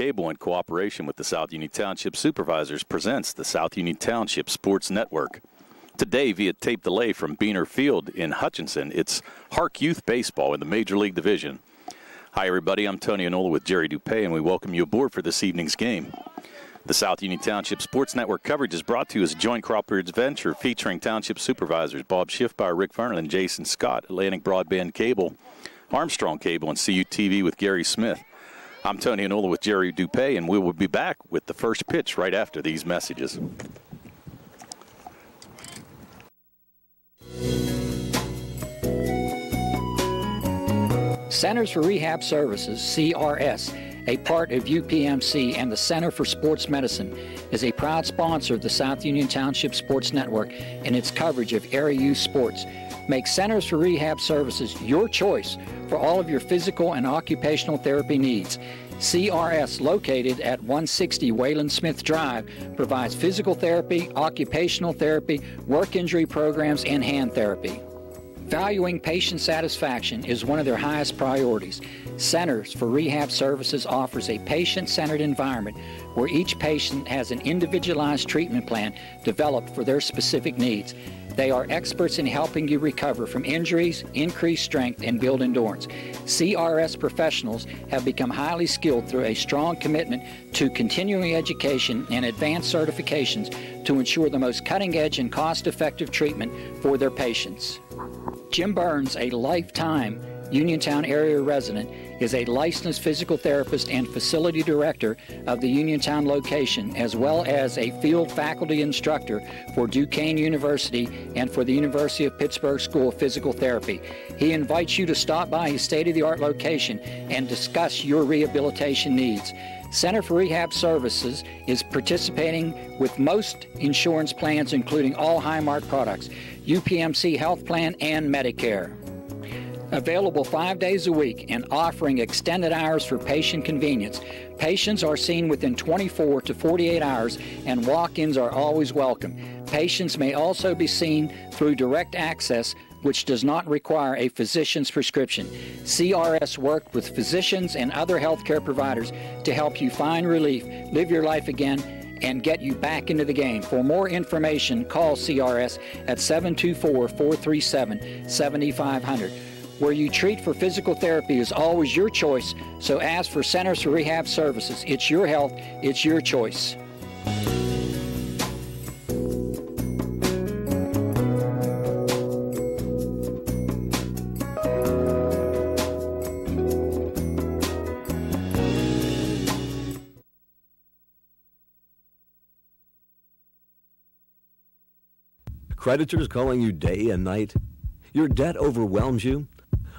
Cable, in cooperation with the South Union Township Supervisors, presents the South Union Township Sports Network. Today, via tape delay from Beener Field in Hutchinson, it's HARC Youth Baseball in the Major League Division. Hi, everybody. I'm Tony Anola with Jerry Dupay, and we welcome you aboard for this evening's game. The South Union Township Sports Network coverage is brought to you as a joint Crawfords venture featuring Township supervisors Bob Schiffbauer, Rick Vernon, and Jason Scott, Atlantic Broadband Cable, Armstrong Cable, and CUTV with Gary Smith. I'm Tony Anola with Jerry Dupay, and we will be back with the first pitch right after these messages. Centers for Rehab Services, CRS, a part of UPMC and the Center for Sports Medicine, is a proud sponsor of the South Union Township Sports Network and its coverage of area youth sports. Make Centers for Rehab Services your choice for all of your physical and occupational therapy needs. CRS, located at 160 Wayland Smith Drive, provides physical therapy, occupational therapy, work injury programs, and hand therapy. Valuing patient satisfaction is one of their highest priorities. Centers for Rehab Services offers a patient centered environment where each patient has an individualized treatment plan developed for their specific needs. They are experts in helping you recover from injuries, increase strength, and build endurance. CRS professionals have become highly skilled through a strong commitment to continuing education and advanced certifications to ensure the most cutting edge and cost effective treatment for their patients. Jim Burns, a lifetime Uniontown area resident, is a licensed physical therapist and facility director of the Uniontown location, as well as a field faculty instructor for Duquesne University and for the University of Pittsburgh School of Physical Therapy. He invites you to stop by his state of the art location and discuss your rehabilitation needs. Center for Rehab Services is participating with most insurance plans, including all Highmark products, UPMC Health Plan, and Medicare. Available five days a week and offering extended hours for patient convenience. Patients are seen within 24 to 48 hours, and walk ins are always welcome. Patients may also be seen through direct access which does not require a physician's prescription. CRS worked with physicians and other healthcare providers to help you find relief, live your life again, and get you back into the game. For more information, call CRS at 724 437 7500. Where you treat for physical therapy is always your choice, so ask for Centers for Rehab Services. It's your health, it's your choice. Creditors calling you day and night? Your debt overwhelms you?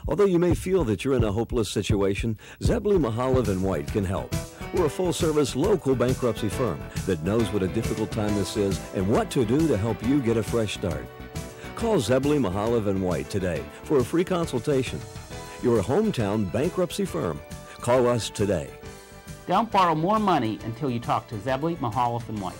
Although you may feel that you're in a hopeless situation, Zebley Mehalov and White can help. We're a full-service local bankruptcy firm that knows what a difficult time this is and what to do to help you get a fresh start. Call Zebley Mehalov and White today for a free consultation. Your hometown bankruptcy firm. Call us today. Don't borrow more money until you talk to Zebley, Mehalov, and White.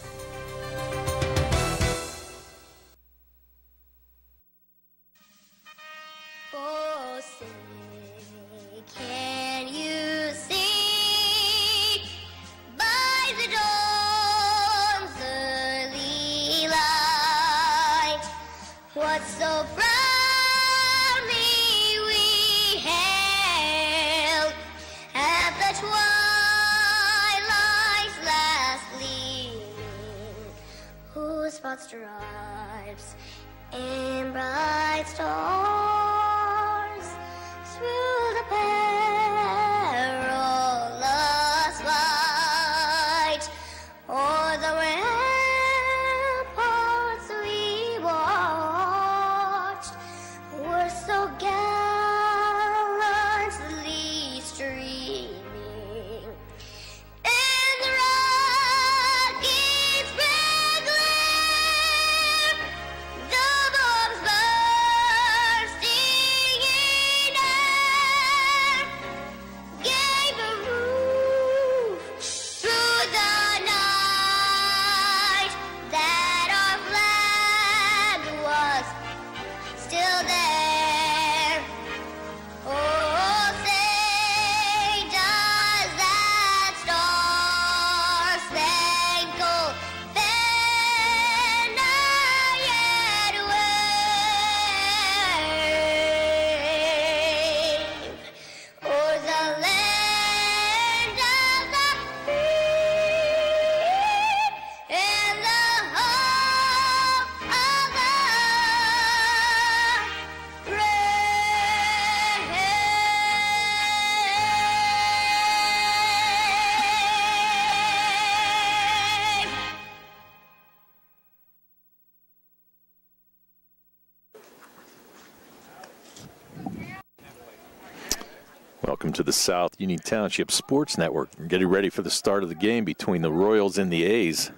The South Union Township Sports Network. Getting ready for the start of the game between the Royals and the A's.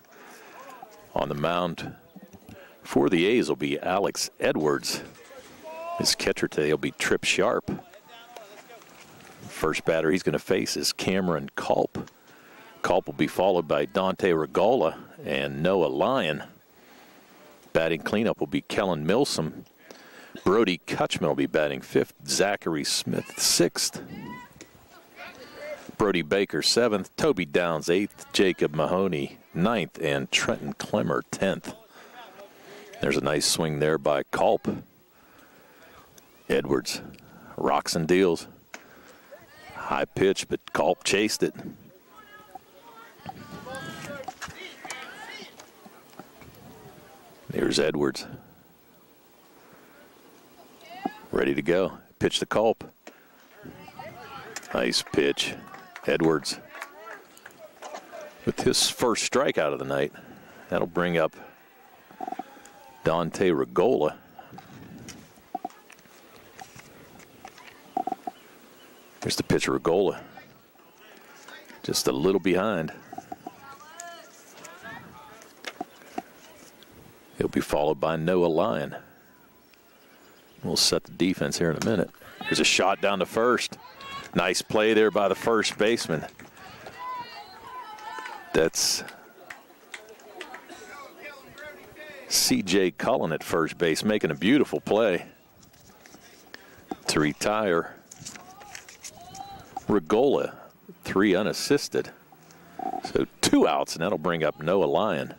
On the mound for the A's will be Alex Edwards. His catcher today will be Trip Sharp. First batter he's going to face is Cameron Culp. Culp will be followed by Dante Regola and Noah Lyon. Batting cleanup will be Kellen Milsom. Brody Kutchman will be batting fifth. Zachary Smith sixth. Brody Baker seventh. Toby Downs eighth. Jacob Mahoney ninth. And Trenton Clemmer tenth. There's a nice swing there by Culp. Edwards rocks and deals. High pitch, but Culp chased it. There's Edwards. Ready to go. Pitch the Culp. Nice pitch. Edwards with his first strikeout of the night. That'll bring up Dante Regola. Here's the pitcher, Regola. Just a little behind. He'll be followed by Noah Lyon. We'll set the defense here in a minute. Here's a shot down to first. Nice play there by the first baseman. That's C.J. Cullen at first base making a beautiful play to retire. Regola, three unassisted. So two outs, and that'll bring up Noah Lyon.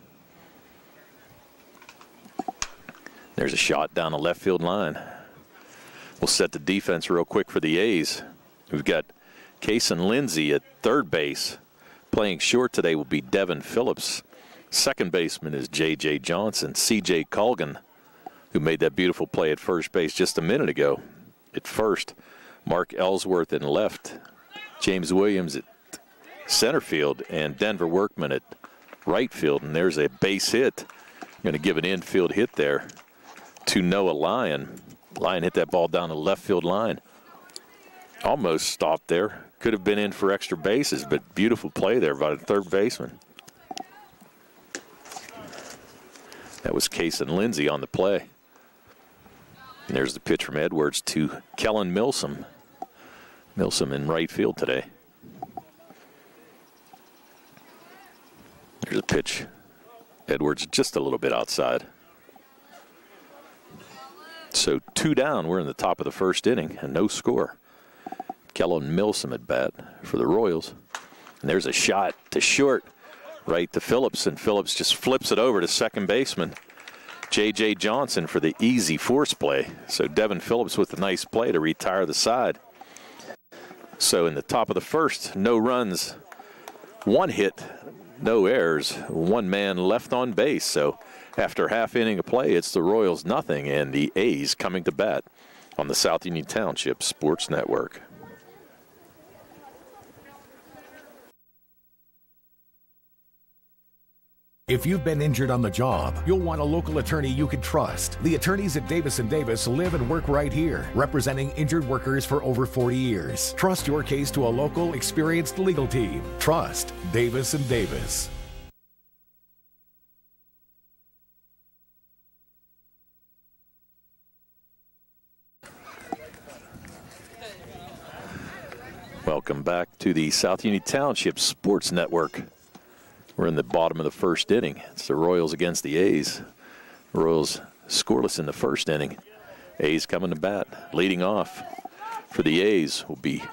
There's a shot down the left field line. We'll set the defense real quick for the A's. We've got Kason Lindsay at third base. Playing short today will be Devin Phillips. Second baseman is J.J. Johnson. C.J. Colgan, who made that beautiful play at first base just a minute ago. At first, Mark Ellsworth in left. James Williams at center field. And Denver Workman at right field. And there's a base hit. Going to give an infield hit there to Noah Lyon. Lyon hit that ball down the left field line. Almost stopped there. Could have been in for extra bases, but beautiful play there by the third baseman. That was Kason Lindsay on the play. And there's the pitch from Edwards to Kellen Milsom. Milsom in right field today. There's a pitch. Edwards just a little bit outside. So two down. We're in the top of the first inning and no score. Kellen Milsom at bat for the Royals. And there's a shot to short right to Phillips, and Phillips just flips it over to second baseman. J.J. Johnson for the easy force play. So Devin Phillips with a nice play to retire the side. So in the top of the first, no runs, one hit, no errors, one man left on base. So after half inning of play, it's the Royals nothing and the A's coming to bat on the South Union Township Sports Network. If you've been injured on the job, you'll want a local attorney you can trust. The attorneys at Davis & Davis live and work right here, representing injured workers for over 40 years. Trust your case to a local, experienced legal team. Trust Davis & Davis. Welcome back to the South Union Township Sports Network. We're in the bottom of the first inning. It's the Royals against the A's. Royals scoreless in the first inning. A's coming to bat. Leading off for the A's will be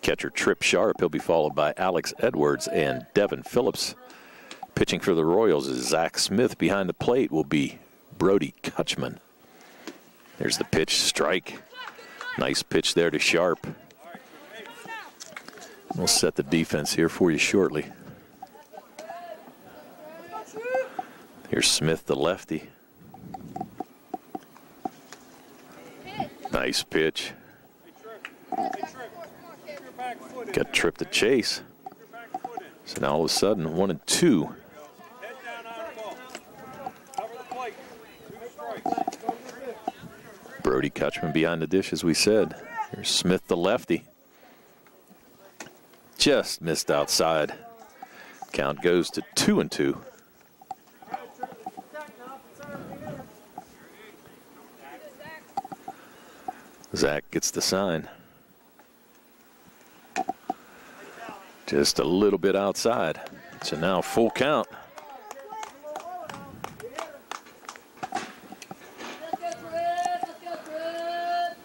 catcher Trip Sharp. He'll be followed by Alex Edwards and Devin Phillips. Pitching for the Royals is Zach Smith. Behind the plate will be Brody Kutchman. There's the pitch, strike. Nice pitch there to Sharp. We'll set the defense here for you shortly. Here's Smith, the lefty. Nice pitch. Got tripped to chase. So now all of a sudden, one and two. Brody Kutchman behind the dish, as we said. Here's Smith, the lefty. Just missed outside. Count goes to two and two. Zach gets the sign. Just a little bit outside. So now full count.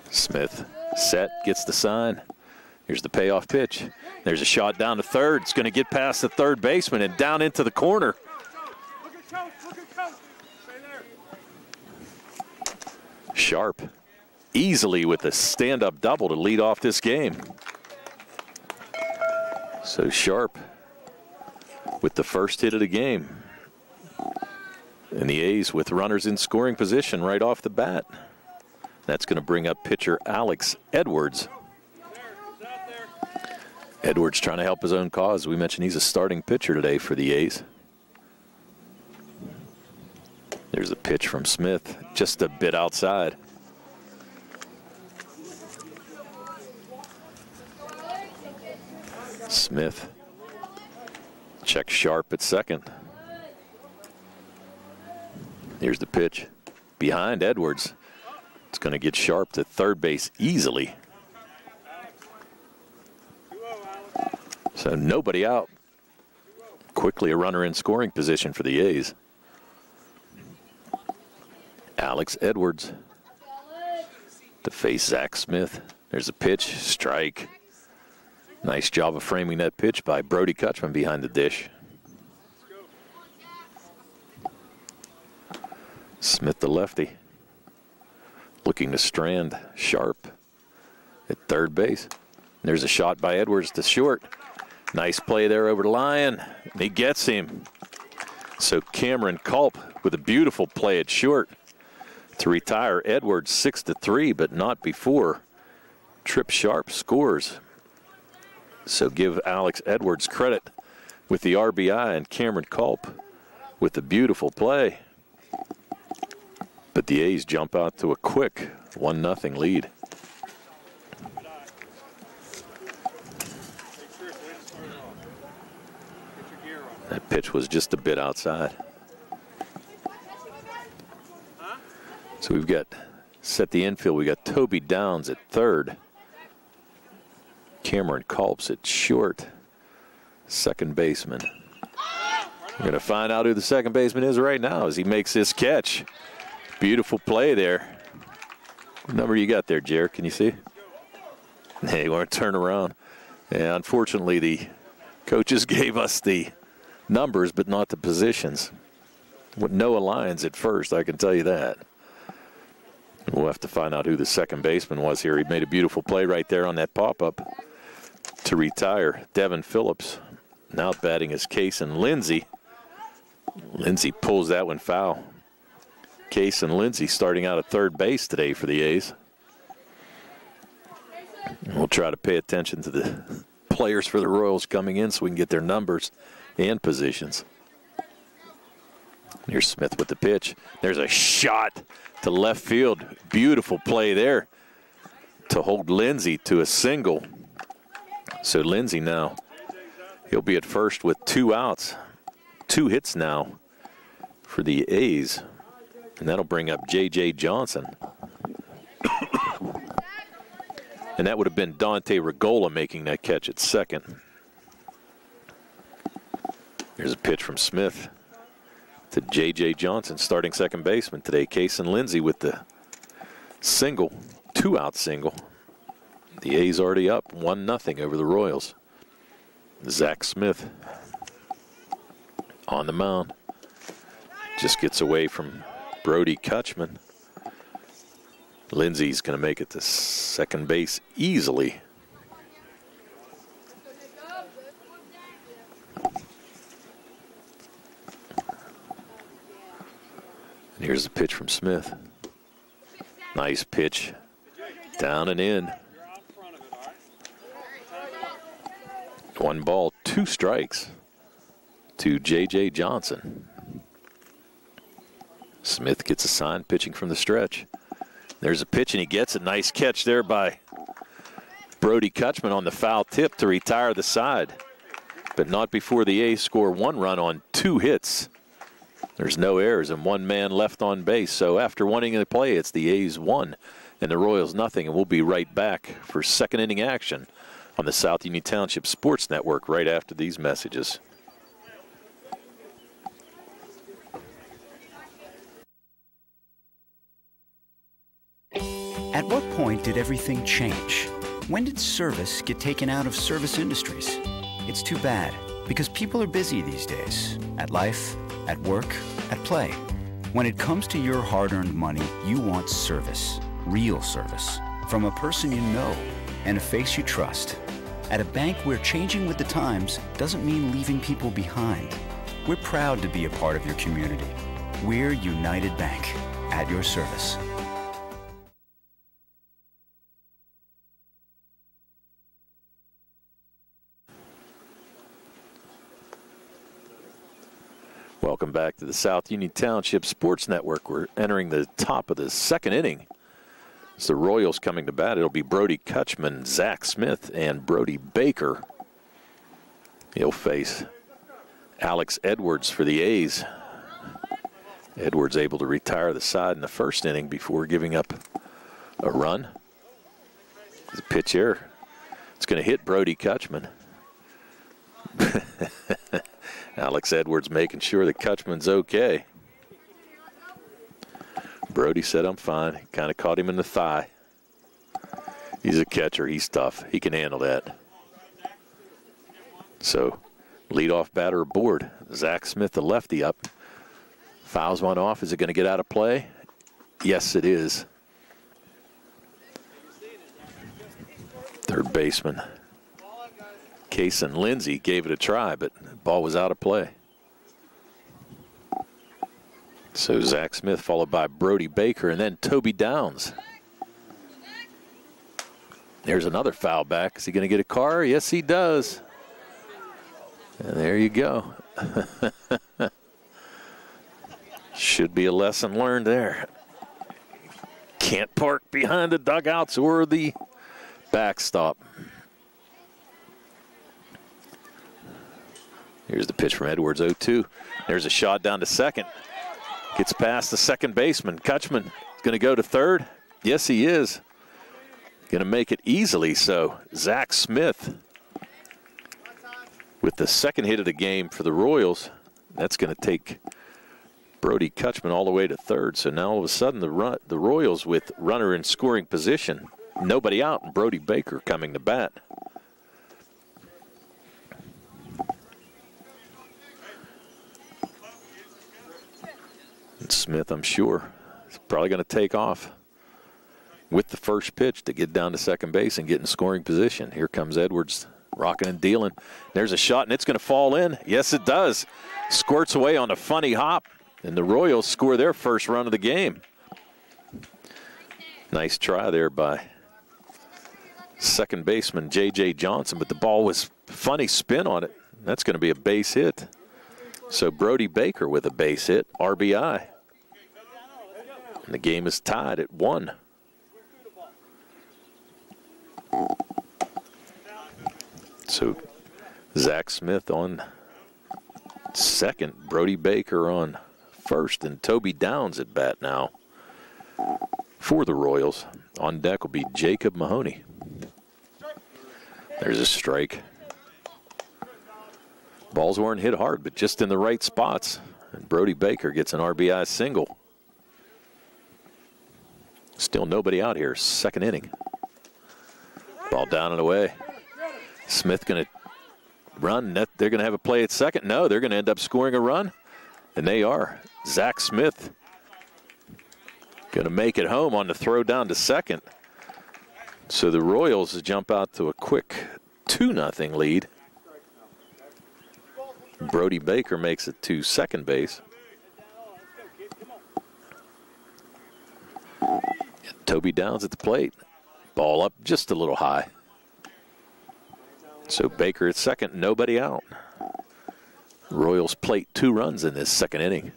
Smith set, gets the sign. Here's the payoff pitch. There's a shot down to third. It's going to get past the third baseman and down into the corner. Sharp easily with a stand-up double to lead off this game. So Sharp with the first hit of the game. And the A's with runners in scoring position right off the bat. That's going to bring up pitcher Alex Edwards. Edwards trying to help his own cause. We mentioned he's a starting pitcher today for the A's. There's a pitch from Smith, just a bit outside. Smith check sharp at second. Here's the pitch behind Edwards. It's going to get sharp to third base easily. So nobody out. Quickly a runner in scoring position for the A's. Alex Edwards to face Zach Smith. There's a pitch, strike. Nice job of framing that pitch by Brody Kutchman behind the dish. Smith the lefty. Looking to strand sharp at third base. There's a shot by Edwards to short. Nice play there over the line. He gets him. So Cameron Culp with a beautiful play at short to retire Edwards six to three, but not before Trip Sharp scores. So give Alex Edwards credit with the RBI and Cameron Culp with the beautiful play. But the A's jump out to a quick 1 0 lead. That pitch was just a bit outside. So we've got set the infield. We got Toby Downs at third. Cameron Culps at short. Second baseman. We're going to find out who the second baseman is right now as he makes this catch. Beautiful play there. What number you got there, Jared? Can you see? Hey, you want to turn around. Yeah, unfortunately, the coaches gave us the numbers, but not the positions. With no lines at first, I can tell you that. We'll have to find out who the second baseman was here. He made a beautiful play right there on that pop-up to retire. Devin Phillips now batting his Kason Lindsay. Lindsay pulls that one foul. Kason Lindsay starting out at third base today for the A's. We'll try to pay attention to the players for the Royals coming in so we can get their numbers and positions. Here's Smith with the pitch. There's a shot to left field. Beautiful play there to hold Lindsay to a single. So Lindsay now, he'll be at first with two outs. Two hits now for the A's. And that'll bring up J.J. Johnson. and that would have been Dante Regola making that catch at second. Here's a pitch from Smith to J.J. Johnson, starting second baseman today. Kason Lindsay with the single, two out single. The A's already up 1 0 over the Royals. Zach Smith on the mound. Just gets away from Brody Kutchman. Lindsey's going to make it to second base easily. And here's the pitch from Smith. Nice pitch. Down and in. One ball, two strikes to J.J. Johnson. Smith gets a sign pitching from the stretch. There's a pitch and he gets a nice catch there by Brody Kutchman on the foul tip to retire the side, but not before the A's score one run on two hits. There's no errors and one man left on base. So after wanting to play, it's the A's one and the Royals nothing. And we'll be right back for second inning action on the South Union Township Sports Network right after these messages. At what point did everything change? When did service get taken out of service industries? It's too bad, because people are busy these days at life, at work, at play. When it comes to your hard earned money, you want service, real service, from a person you know and a face you trust. At a bank where changing with the times doesn't mean leaving people behind. We're proud to be a part of your community. We're United Bank, at your service. Welcome back to the South Union Township Sports Network. We're entering the top of the second inning. It's the Royals coming to bat. It'll be Brody Kutchman, Zach Smith, and Brody Baker. He'll face Alex Edwards for the A's. Edwards able to retire the side in the first inning before giving up a run. The pitch here. It's going to hit Brody Kutchman. Alex Edwards making sure that Kutchman's okay. Brody said, I'm fine. Kind of caught him in the thigh. He's a catcher. He's tough. He can handle that. So, leadoff batter aboard. Zach Smith, the lefty, up. Fouls one off. Is it going to get out of play? Yes, it is. Third baseman. Kason Lindsay gave it a try, but the ball was out of play. So Zach Smith followed by Brody Baker and then Toby Downs. There's another foul back. Is he going to get a car? Yes, he does. And there you go. Should be a lesson learned there. Can't park behind the dugouts or the backstop. Here's the pitch from Edwards 0 2. There's a shot down to second. Gets past the second baseman. Kutchman is going to go to third. Yes, he is. Going to make it easily so. Zach Smith with the second hit of the game for the Royals. That's going to take Brody Kutchman all the way to third. So now all of a sudden the run, the Royals with runner in scoring position. Nobody out and Brody Baker coming to bat. Smith, I'm sure, is probably going to take off with the first pitch to get down to second base and get in scoring position. Here comes Edwards rocking and dealing. There's a shot, and it's going to fall in. Yes, it does. Squirts away on a funny hop, and the Royals score their first run of the game. Nice try there by second baseman J.J. Johnson, but the ball was funny spin on it. That's going to be a base hit. So Brody Baker with a base hit, RBI. And the game is tied at one. So Zach Smith on second, Brody Baker on first, and Toby Downs at bat now for the Royals. On deck will be Jacob Mahoney. There's a strike. Balls weren't hit hard, but just in the right spots. And Brody Baker gets an RBI single. Still nobody out here. Second inning. Ball down and away. Smith going to run. They're going to have a play at second. No, they're going to end up scoring a run. And they are. Zach Smith going to make it home on the throw down to second. So the Royals jump out to a quick 2 0 lead. Brody Baker makes it to second base. Toby Downs at the plate. Ball up just a little high. So Baker at second, nobody out. Royals plate two runs in this second inning.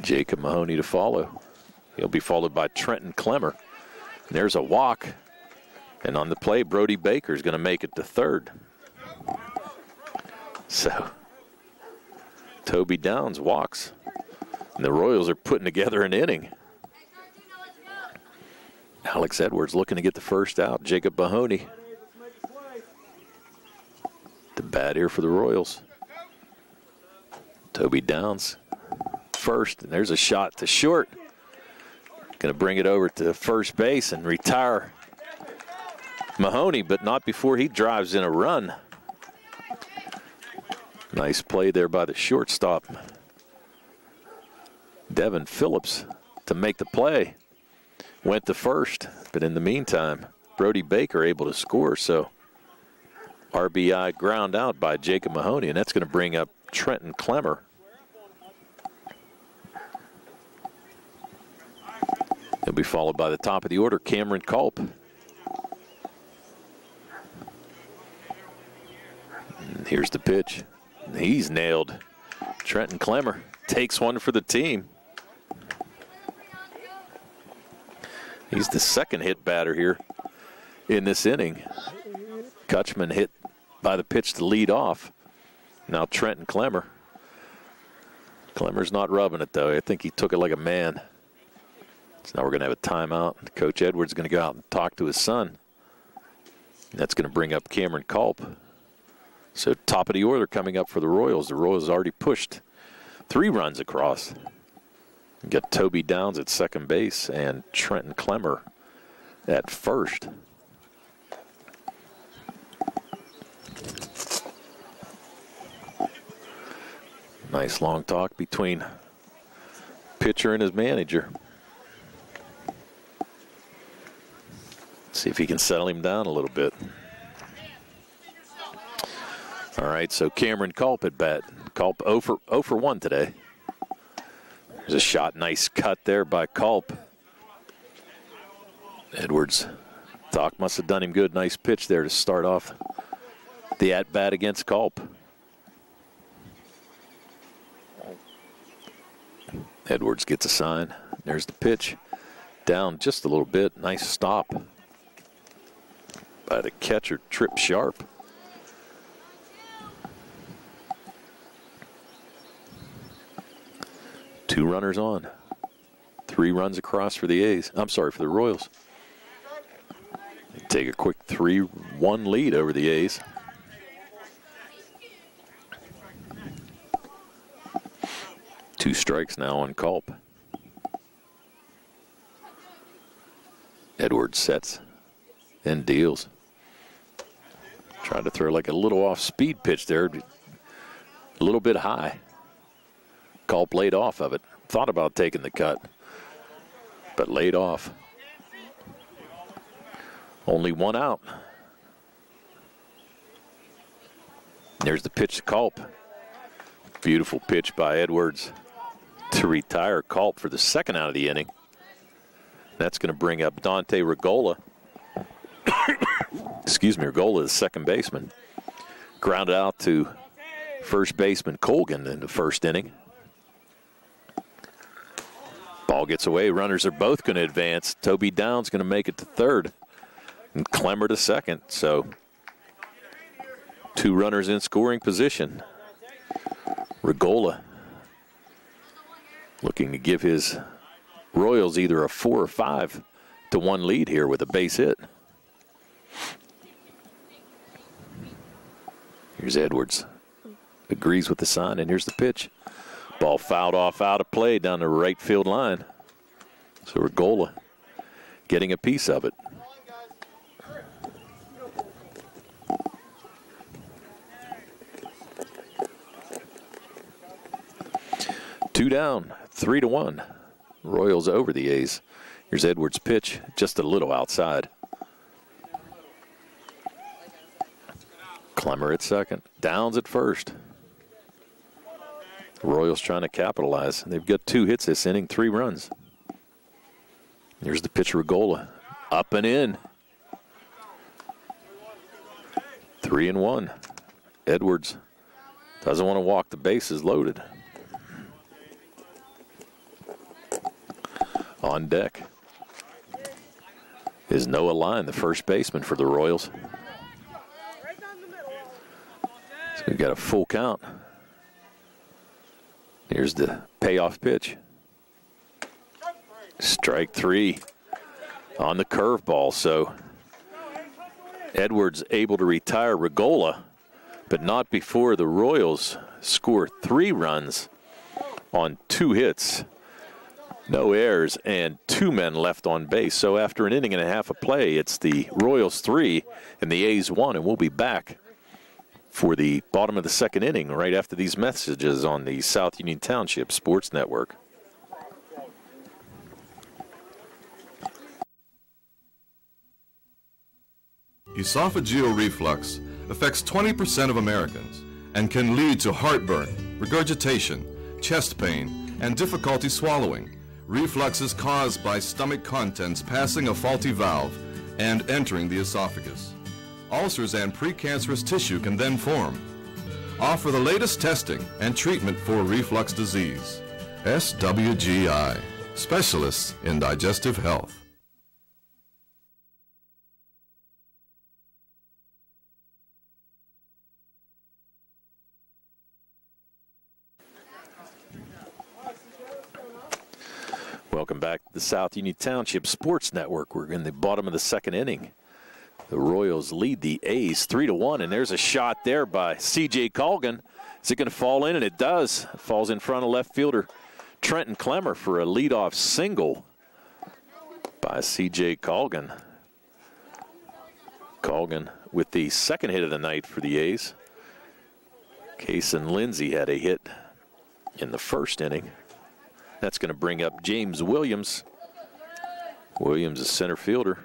Jacob Mahoney to follow. He'll be followed by Trenton Clemmer. There's a walk. And on the play, Brody Baker is going to make it to third. So, Toby Downs walks. And the Royals are putting together an inning. Alex Edwards looking to get the first out. Jacob Mahoney. The bat here for the Royals. Toby Downs first, and there's a shot to short. Going to bring it over to first base and retire Mahoney, but not before he drives in a run. Nice play there by the shortstop. Devin Phillips to make the play. Went to first, but in the meantime, Brody Baker able to score. So RBI ground out by Jacob Mahoney, and that's going to bring up Trenton Clemmer. He'll be followed by the top of the order, Cameron Culp. Here's the pitch. He's nailed. Trenton Clemmer takes one for the team. He's the second hit batter here in this inning. Kutchman hit by the pitch to lead off. Now Trenton Clemmer. Clemmer's not rubbing it though. I think he took it like a man. So now we're going to have a timeout. Coach Edwards is going to go out and talk to his son. That's going to bring up Cameron Culp. So top of the order coming up for the Royals. The Royals already pushed three runs across. Got Toby Downs at second base and Trenton Clemmer at first. Nice long talk between pitcher and his manager. See if he can settle him down a little bit. All right, so Cameron Culp at bat. Culp 0 for, 0 for 1 today. There's a shot, nice cut there by Culp. Edwards. Doc must have done him good. Nice pitch there to start off the at bat against Culp. Edwards gets a sign. There's the pitch. Down just a little bit. Nice stop by the catcher, Trip Sharp. Two runners on. Three runs across for the A's. I'm sorry, for the Royals. Take a quick 3 1 lead over the A's. Two strikes now on Culp. Edwards sets and deals. Tried to throw like a little off speed pitch there, a little bit high. Culp laid off of it. Thought about taking the cut, but laid off. Only one out. There's the pitch to Culp. Beautiful pitch by Edwards to retire Culp for the second out of the inning. That's going to bring up Dante Regola. Excuse me, Regola, the second baseman. Grounded out to first baseman Colgan in the first inning. Ball gets away. Runners are both going to advance. Toby Downs going to make it to third, and Clemmer to second. So two runners in scoring position. Regola looking to give his Royals either a four or five to one lead here with a base hit. Here's Edwards. Agrees with the sign, and here's the pitch. Ball fouled off out of play down the right field line. So Regola getting a piece of it. Two down, three to one. Royals over the A's. Here's Edwards' pitch, just a little outside. Clemmer at second, Downs at first. Royals trying to capitalize. They've got two hits this inning, three runs. Here's the pitcher, Regola, up and in. Three and one. Edwards doesn't want to walk the bases loaded. On deck. is Noah Lyon, the first baseman for the Royals. So we've got a full count. Here's the payoff pitch. Strike three on the curveball. So Edwards able to retire Regola, but not before the Royals score three runs on two hits. No errors and two men left on base. So after an inning and a half of play, it's the Royals three and the A's one, and we'll be back for the bottom of the second inning right after these messages on the South Union Township Sports Network. Esophageal reflux affects 20% of Americans and can lead to heartburn, regurgitation, chest pain, and difficulty swallowing. Reflux is caused by stomach contents passing a faulty valve and entering the esophagus. Ulcers and precancerous tissue can then form. Offer the latest testing and treatment for reflux disease. SWGI, specialists in digestive health. Welcome back to the South Union Township Sports Network. We're in the bottom of the second inning. The Royals lead the A's three to one, and there's a shot there by C.J. Colgan. Is it going to fall in? And it does. It falls in front of left fielder Trenton Clemmer for a leadoff single by C.J. Colgan. Colgan with the second hit of the night for the A's. Kason Lindsay had a hit in the first inning. That's going to bring up James Williams. Williams is center fielder.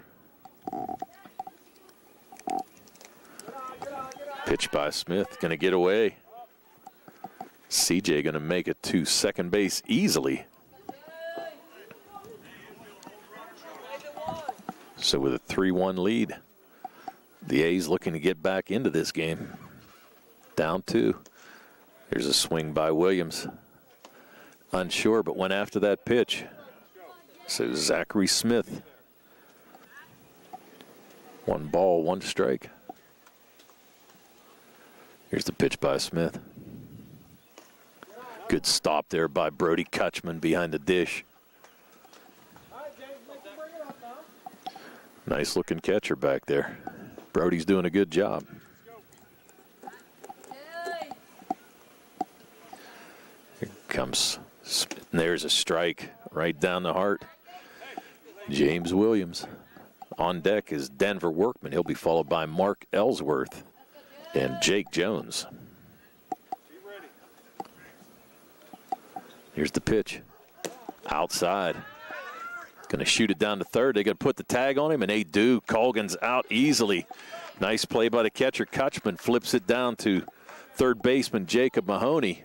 Pitch by Smith, going to get away. CJ going to make it to second base easily. So with a 3-1 lead, the A's looking to get back into this game. Down two. Here's a swing by Williams unsure, but went after that pitch. So Zachary Smith. One ball, one strike. Here's the pitch by Smith. Good stop there by Brody Kutchman behind the dish. Nice looking catcher back there. Brody's doing a good job. Here comes there's a strike right down the heart. James Williams. On deck is Denver Workman. He'll be followed by Mark Ellsworth and Jake Jones. Here's the pitch. Outside. Going to shoot it down to third. They're going to put the tag on him, and they do. Colgan's out easily. Nice play by the catcher. Kutchman flips it down to third baseman Jacob Mahoney.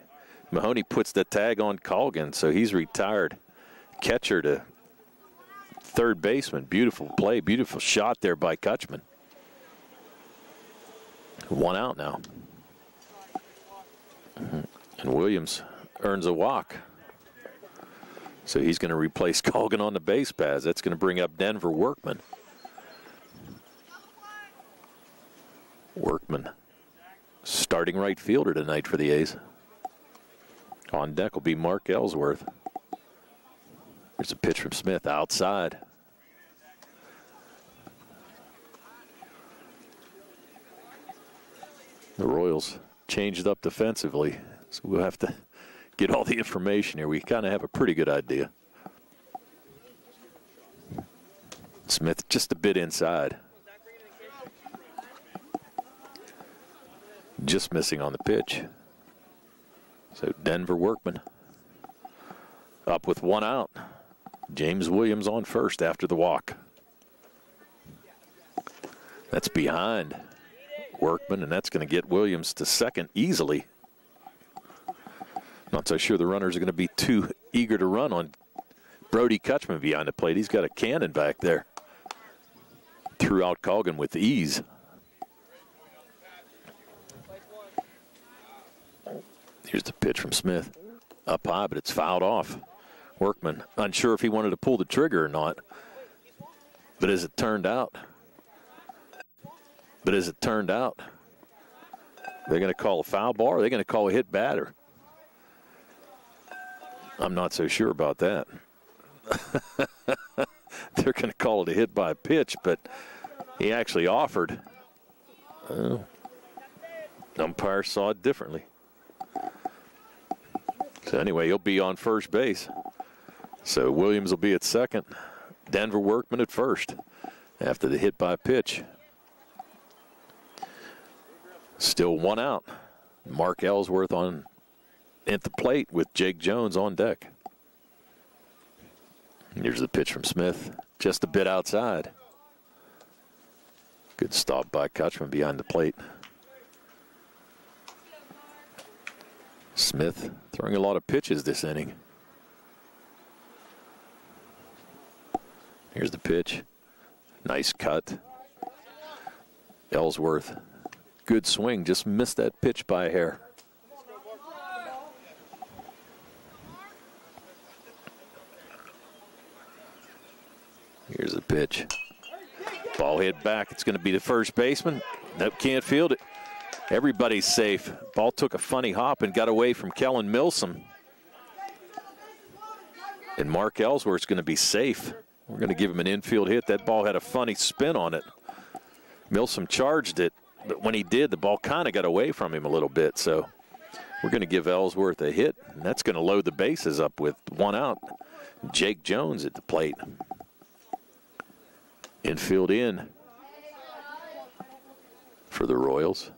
Mahoney puts the tag on Colgan, so he's retired. Catcher to third baseman. Beautiful play, beautiful shot there by Kutchman. One out now. Mm-hmm. And Williams earns a walk. So he's going to replace Colgan on the base paths. That's going to bring up Denver Workman. Workman, starting right fielder tonight for the A's. On deck will be Mark Ellsworth. There's a pitch from Smith outside. The Royals changed up defensively, so we'll have to get all the information here. We kind of have a pretty good idea. Smith just a bit inside. Just missing on the pitch. So Denver Workman up with one out. James Williams on first after the walk. That's behind Workman, and that's going to get Williams to second easily. Not so sure the runners are going to be too eager to run on Brody Kutchman behind the plate. He's got a cannon back there. Threw out Colgan with ease. Here's the pitch from Smith. Up high, but it's fouled off. Workman unsure if he wanted to pull the trigger or not. But as it turned out, but as it turned out, they're going to call a foul ball or they're going to call a hit batter. I'm not so sure about that. they're going to call it a hit by pitch, but he actually offered. Uh, umpire saw it differently. So anyway, he'll be on first base. So Williams will be at second. Denver Workman at first after the hit by pitch. Still one out. Mark Ellsworth on at the plate with Jake Jones on deck. Here's the pitch from Smith, just a bit outside. Good stop by Kutchman behind the plate. Smith throwing a lot of pitches this inning. Here's the pitch. Nice cut. Ellsworth. Good swing. Just missed that pitch by a hair. Here's the pitch. Ball hit back. It's going to be the first baseman. Nope, can't field it. Everybody's safe. Ball took a funny hop and got away from Kellen Milsom. And Mark Ellsworth's going to be safe. We're going to give him an infield hit. That ball had a funny spin on it. Milsom charged it, but when he did, the ball kind of got away from him a little bit. So we're going to give Ellsworth a hit, and that's going to load the bases up with one out. Jake Jones at the plate. Infield in for the Royals.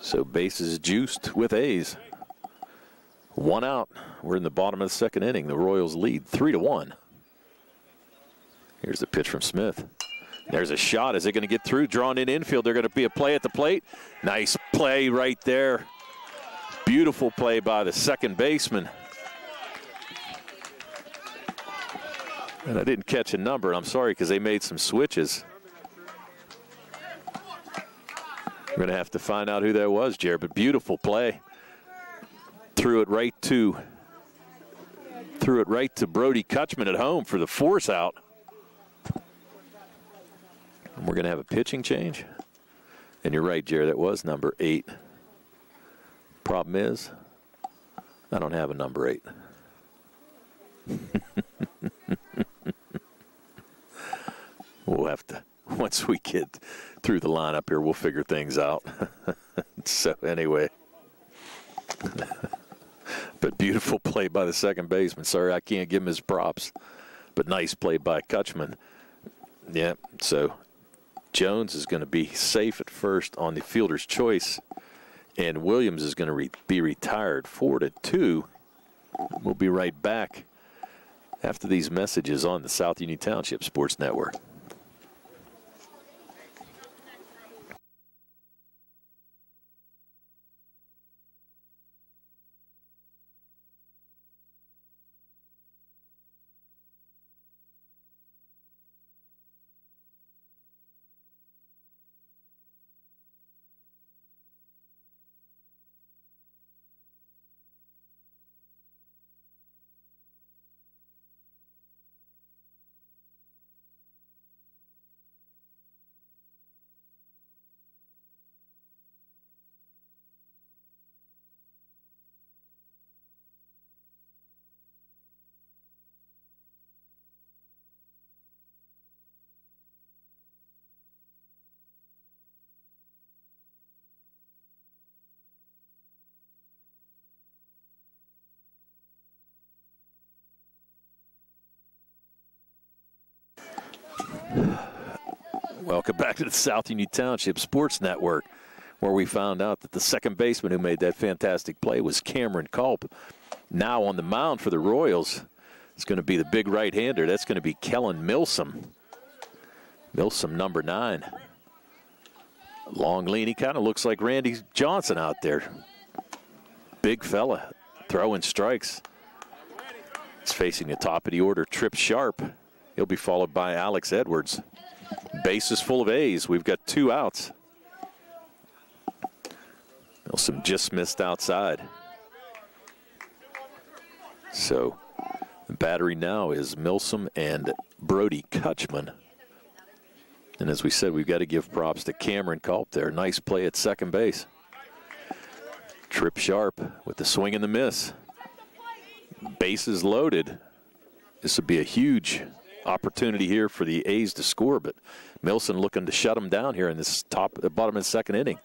So bases juiced with A's. One out. We're in the bottom of the second inning. The Royals lead three to one. Here's the pitch from Smith. There's a shot. Is it going to get through? Drawn in infield. They're going to be a play at the plate. Nice play right there. Beautiful play by the second baseman. And I didn't catch a number. I'm sorry because they made some switches. We're going to have to find out who that was, Jared. But beautiful play. Threw it right to threw it right to Brody Kutchman at home for the force out. And we're going to have a pitching change. And you're right, Jared. That was number eight. Problem is, I don't have a number eight. we'll have to once we get through the lineup here, we'll figure things out. so anyway, but beautiful play by the second baseman. Sorry, I can't give him his props, but nice play by Kutchman. Yeah, so Jones is going to be safe at first on the fielder's choice, and Williams is going to re- be retired four to two. We'll be right back after these messages on the South Union Township Sports Network. Welcome back to the South Union Township Sports Network, where we found out that the second baseman who made that fantastic play was Cameron Culp. Now on the mound for the Royals, it's going to be the big right hander. That's going to be Kellen Milsom. Milsom, number nine. Long lean. He kind of looks like Randy Johnson out there. Big fella, throwing strikes. He's facing the top of the order, Trip Sharp. He'll be followed by Alex Edwards. Bases full of A's. We've got two outs. Wilson just missed outside. So The battery now is Milsom and Brody Kutchman. And as we said, we've got to give props to Cameron Culp there. Nice play at second base. Trip Sharp with the swing and the miss. Bases loaded. This would be a huge opportunity here for the A's to score, but Milsom looking to shut them down here in this top, bottom of the second inning.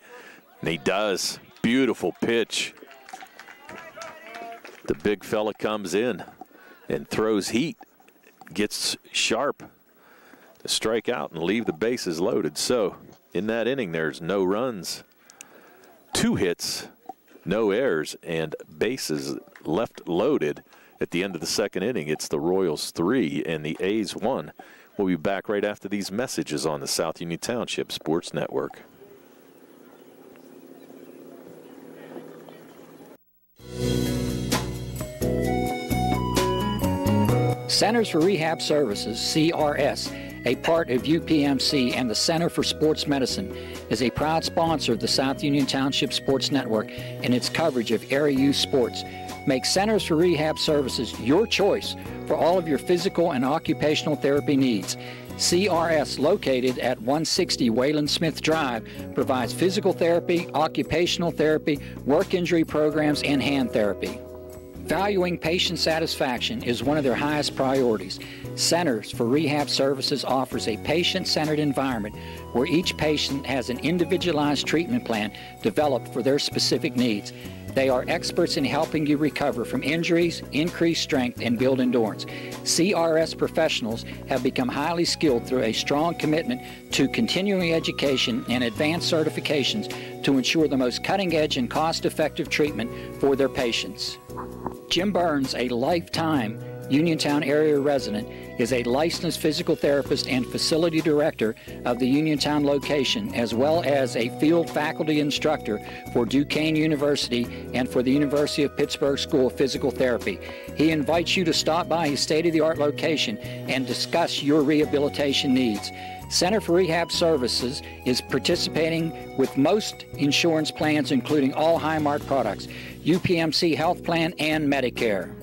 And he does. Beautiful pitch. The big fella comes in and throws heat, gets sharp to strike out and leave the bases loaded. So in that inning, there's no runs, two hits, no errors, and bases left loaded at the end of the second inning. It's the Royals three and the A's one. We'll be back right after these messages on the South Union Township Sports Network. Centers for Rehab Services, CRS, a part of UPMC and the Center for Sports Medicine, is a proud sponsor of the South Union Township Sports Network and its coverage of area youth sports. Make Centers for Rehab Services your choice for all of your physical and occupational therapy needs. CRS, located at 160 Wayland Smith Drive, provides physical therapy, occupational therapy, work injury programs, and hand therapy. Valuing patient satisfaction is one of their highest priorities. Centers for Rehab Services offers a patient centered environment where each patient has an individualized treatment plan developed for their specific needs. They are experts in helping you recover from injuries, increase strength, and build endurance. CRS professionals have become highly skilled through a strong commitment to continuing education and advanced certifications to ensure the most cutting edge and cost effective treatment for their patients. Jim Burns, a lifetime Uniontown area resident, is a licensed physical therapist and facility director of the Uniontown location, as well as a field faculty instructor for Duquesne University and for the University of Pittsburgh School of Physical Therapy. He invites you to stop by his state of the art location and discuss your rehabilitation needs. Center for Rehab Services is participating with most insurance plans, including all Highmark products, UPMC Health Plan, and Medicare.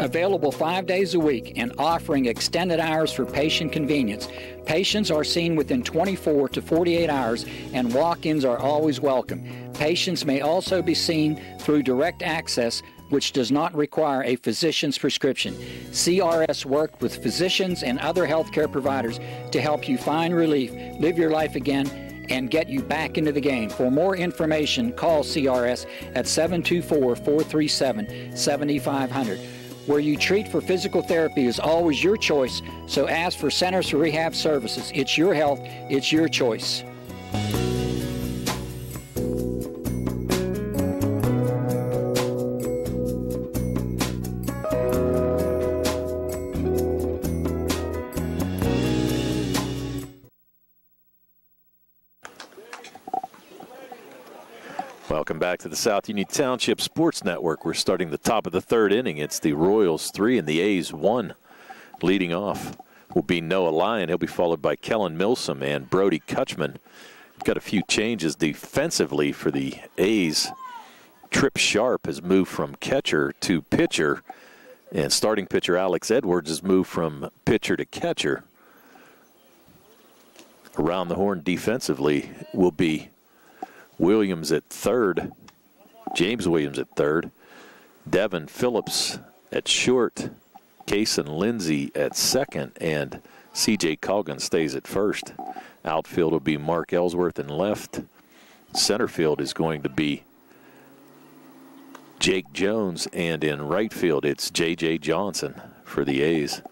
Available five days a week and offering extended hours for patient convenience. Patients are seen within 24 to 48 hours, and walk ins are always welcome. Patients may also be seen through direct access which does not require a physician's prescription. CRS worked with physicians and other healthcare providers to help you find relief, live your life again, and get you back into the game. For more information, call CRS at 724 437 7500. Where you treat for physical therapy is always your choice, so ask for Centers for Rehab Services. It's your health, it's your choice. Welcome back to the South Union Township Sports Network. We're starting the top of the third inning. It's the Royals three and the A's one. Leading off will be Noah Lyon. He'll be followed by Kellen Milsom and Brody Kutchman. We've got a few changes defensively for the A's. Trip Sharp has moved from catcher to pitcher, and starting pitcher Alex Edwards has moved from pitcher to catcher. Around the horn defensively will be Williams at third, James Williams at third, Devin Phillips at short, Kason Lindsay at second, and C.J. Colgan stays at first. Outfield will be Mark Ellsworth in left. Center field is going to be Jake Jones, and in right field it's J.J. Johnson for the A's.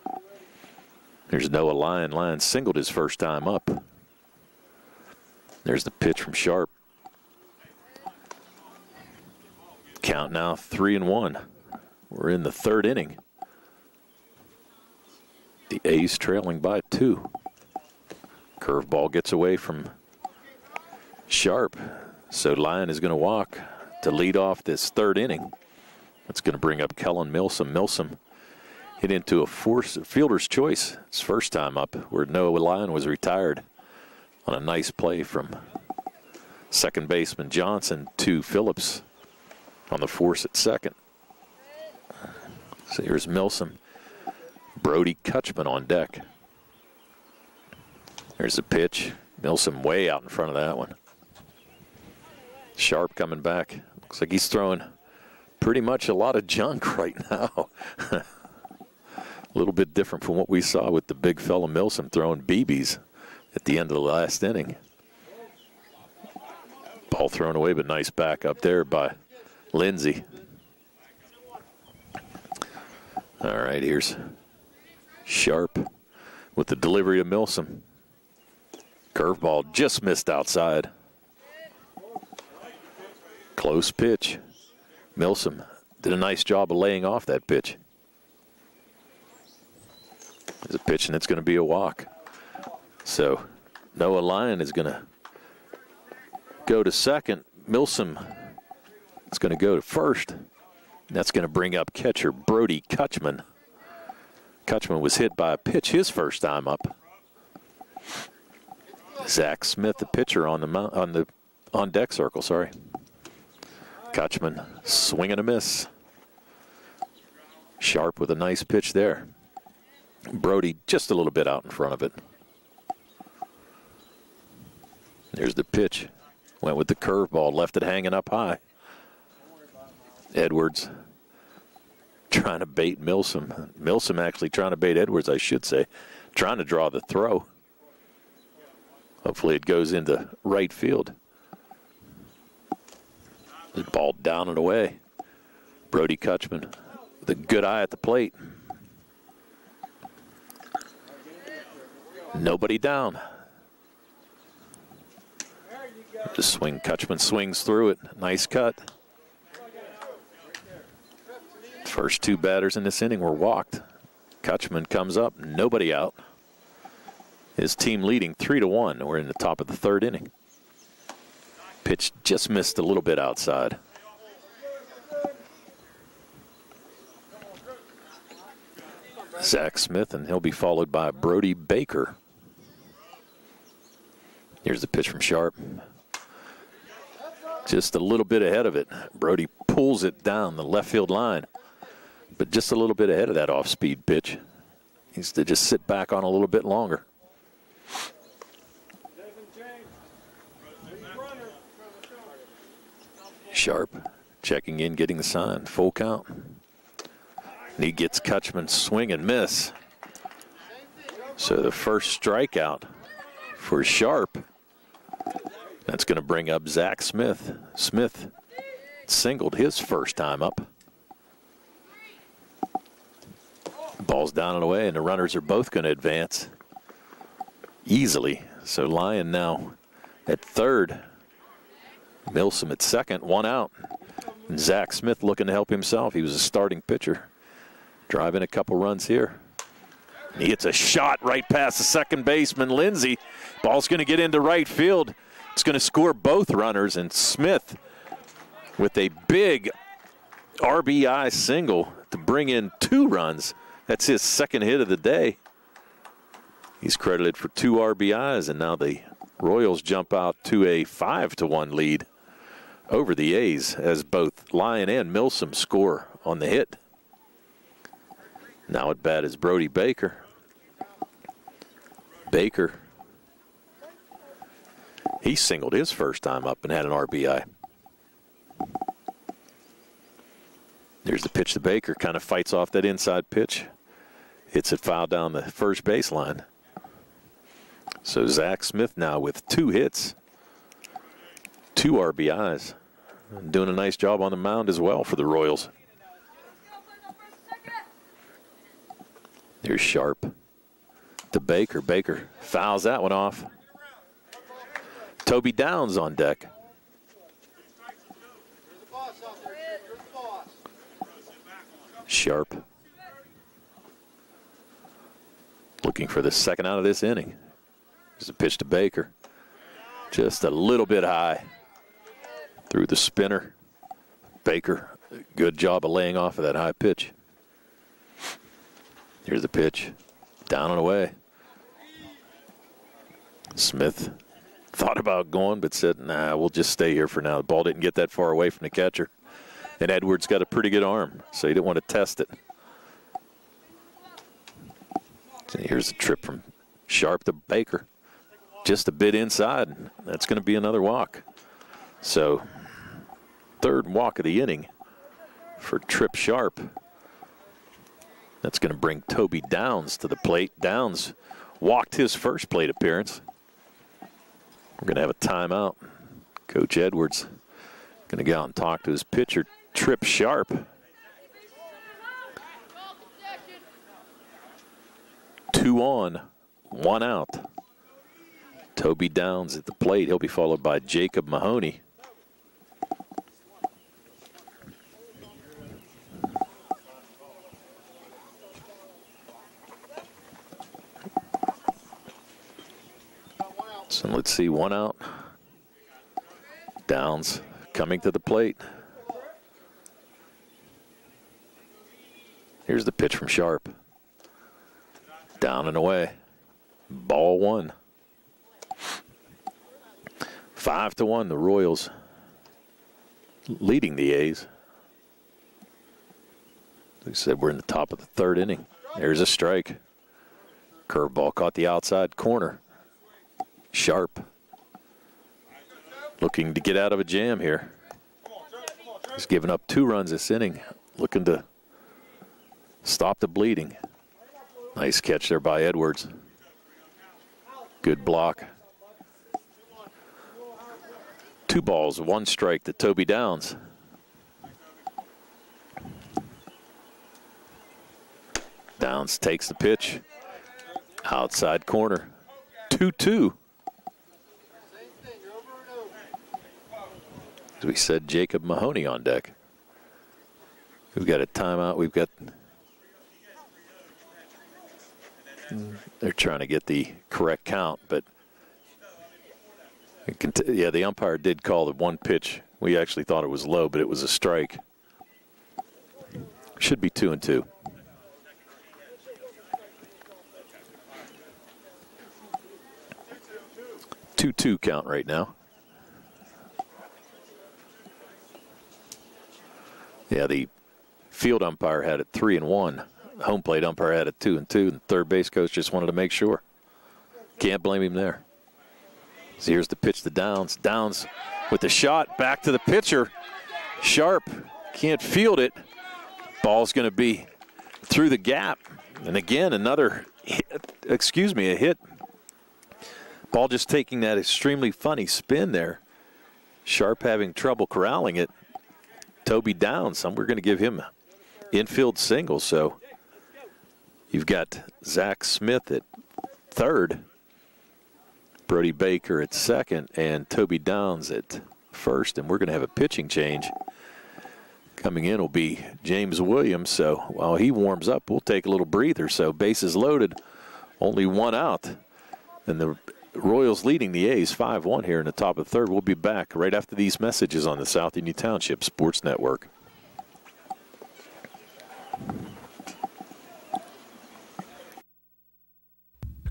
There's Noah Lyon. Lyon singled his first time up. There's the pitch from Sharp. Count now three and one. We're in the third inning. The A's trailing by two. Curveball gets away from Sharp. So Lyon is going to walk to lead off this third inning. That's going to bring up Kellen Milsom. Milsom hit into a force, fielder's choice. His first time up where Noah Lyon was retired on a nice play from second baseman Johnson to Phillips on the force at second. So here's Milsom. Brody Kutchman on deck. There's the pitch. Milsom way out in front of that one. Sharp coming back. Looks like he's throwing pretty much a lot of junk right now. a little bit different from what we saw with the big fella Milsom throwing BBs at the end of the last inning. Ball thrown away, but nice back up there by Lindsay. All right, here's Sharp with the delivery of Milsom. Curveball just missed outside. Close pitch. Milsom did a nice job of laying off that pitch. There's a pitch, and it's going to be a walk. So Noah Lyon is going to go to second. Milsom is going to go to first. That's going to bring up catcher Brody Kutchman. Kutchman was hit by a pitch his first time up. Zach Smith, the pitcher on the on the on deck circle. Sorry. Kutchman swinging a miss. Sharp with a nice pitch there. Brody just a little bit out in front of it. There's the pitch. Went with the curveball, left it hanging up high. Edwards trying to bait Milsom. Milsom actually trying to bait Edwards, I should say. Trying to draw the throw. Hopefully it goes into right field. The ball down and away. Brody Kutchman with a good eye at the plate. Nobody down. Just swing, Kutchman swings through it. Nice cut. First two batters in this inning were walked. Kutchman comes up, nobody out. His team leading three to one. We're in the top of the third inning. Pitch just missed a little bit outside. Zach Smith, and he'll be followed by Brody Baker. Here's the pitch from Sharp. Just a little bit ahead of it. Brody pulls it down the left field line, but just a little bit ahead of that off speed pitch. Needs to just sit back on a little bit longer. Sharp checking in, getting the sign. Full count. And he gets Kutchman swing and miss. So the first strikeout for Sharp. That's going to bring up Zach Smith. Smith singled his first time up. Ball's down and away, and the runners are both going to advance easily. So Lyon now at third. Milsom at second, one out. And Zach Smith looking to help himself. He was a starting pitcher, driving a couple runs here. He hits a shot right past the second baseman, Lindsay. Ball's going to get into right field. It's going to score both runners, and Smith with a big RBI single to bring in two runs. That's his second hit of the day. He's credited for two RBIs, and now the Royals jump out to a five to one lead over the A's as both Lyon and Milsom score on the hit. Now at bat is Brody Baker. Baker. He singled his first time up and had an RBI. There's the pitch to Baker. Kind of fights off that inside pitch. Hits it foul down the first baseline. So Zach Smith now with two hits, two RBIs, doing a nice job on the mound as well for the Royals. There's Sharp to Baker. Baker fouls that one off. Toby Downs on deck. Sharp. Looking for the second out of this inning. There's a pitch to Baker. Just a little bit high. Through the spinner. Baker, good job of laying off of that high pitch. Here's the pitch. Down and away. Smith thought about going, but said, nah, we'll just stay here for now. The ball didn't get that far away from the catcher. And Edwards got a pretty good arm, so he didn't want to test it. Here's a trip from Sharp to Baker. Just a bit inside. That's going to be another walk. So, third walk of the inning for Trip Sharp. That's going to bring Toby Downs to the plate. Downs walked his first plate appearance. We're going to have a timeout. Coach Edwards going to go out and talk to his pitcher, Trip Sharp. Two on, one out. Toby Downs at the plate. He'll be followed by Jacob Mahoney. So let's see, one out. Downs coming to the plate. Here's the pitch from Sharp. Down and away. Ball one. Five to one, the Royals leading the A's. Like said, we're in the top of the third inning. There's a strike. Curveball caught the outside corner. Sharp looking to get out of a jam here. He's given up two runs this inning, looking to stop the bleeding. Nice catch there by Edwards. Good block. Two balls, one strike to Toby Downs. Downs takes the pitch. Outside corner. 2 2. As we said, Jacob Mahoney on deck. We've got a timeout. We've got. They're trying to get the correct count, but yeah, the umpire did call the one pitch. We actually thought it was low, but it was a strike. Should be two and two. Two-two count right now. Yeah, the field umpire had it three and one. Home plate umpire had it two and two, and third base coach just wanted to make sure. Can't blame him there. So here's the pitch to Downs. Downs with the shot back to the pitcher. Sharp can't field it. Ball's going to be through the gap. And again, another hit, excuse me, a hit. Ball just taking that extremely funny spin there. Sharp having trouble corralling it. Toby Downs, we're going to give him infield single. So you've got Zach Smith at third. Brody Baker at second and Toby Downs at first, and we're going to have a pitching change. Coming in will be James Williams. So while he warms up, we'll take a little breather. So bases loaded, only one out. And the Royals leading the A's 5 1 here in the top of the third. We'll be back right after these messages on the South Union Township Sports Network.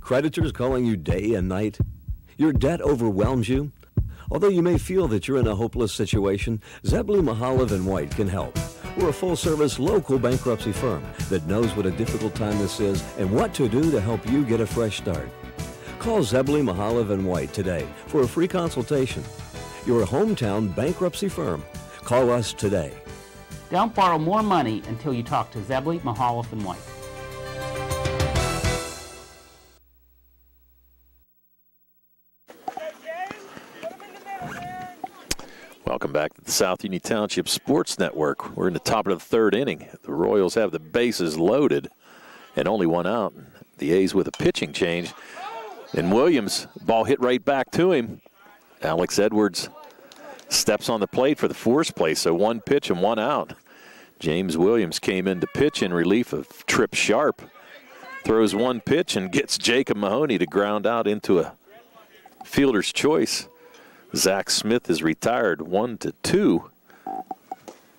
Creditors calling you day and night? Your debt overwhelms you? Although you may feel that you're in a hopeless situation, Zebley Mehalov and White can help. We're a full-service local bankruptcy firm that knows what a difficult time this is and what to do to help you get a fresh start. Call Zebley Mehalov and White today for a free consultation. Your hometown bankruptcy firm. Call us today. Don't borrow more money until you talk to Zebley, Mehalov, and White. Welcome back to the South Union Township Sports Network. We're in the top of the third inning. The Royals have the bases loaded and only one out. The A's with a pitching change. And Williams, ball hit right back to him. Alex Edwards steps on the plate for the force play, so one pitch and one out. James Williams came in to pitch in relief of Trip Sharp. Throws one pitch and gets Jacob Mahoney to ground out into a fielder's choice. Zach Smith is retired one to two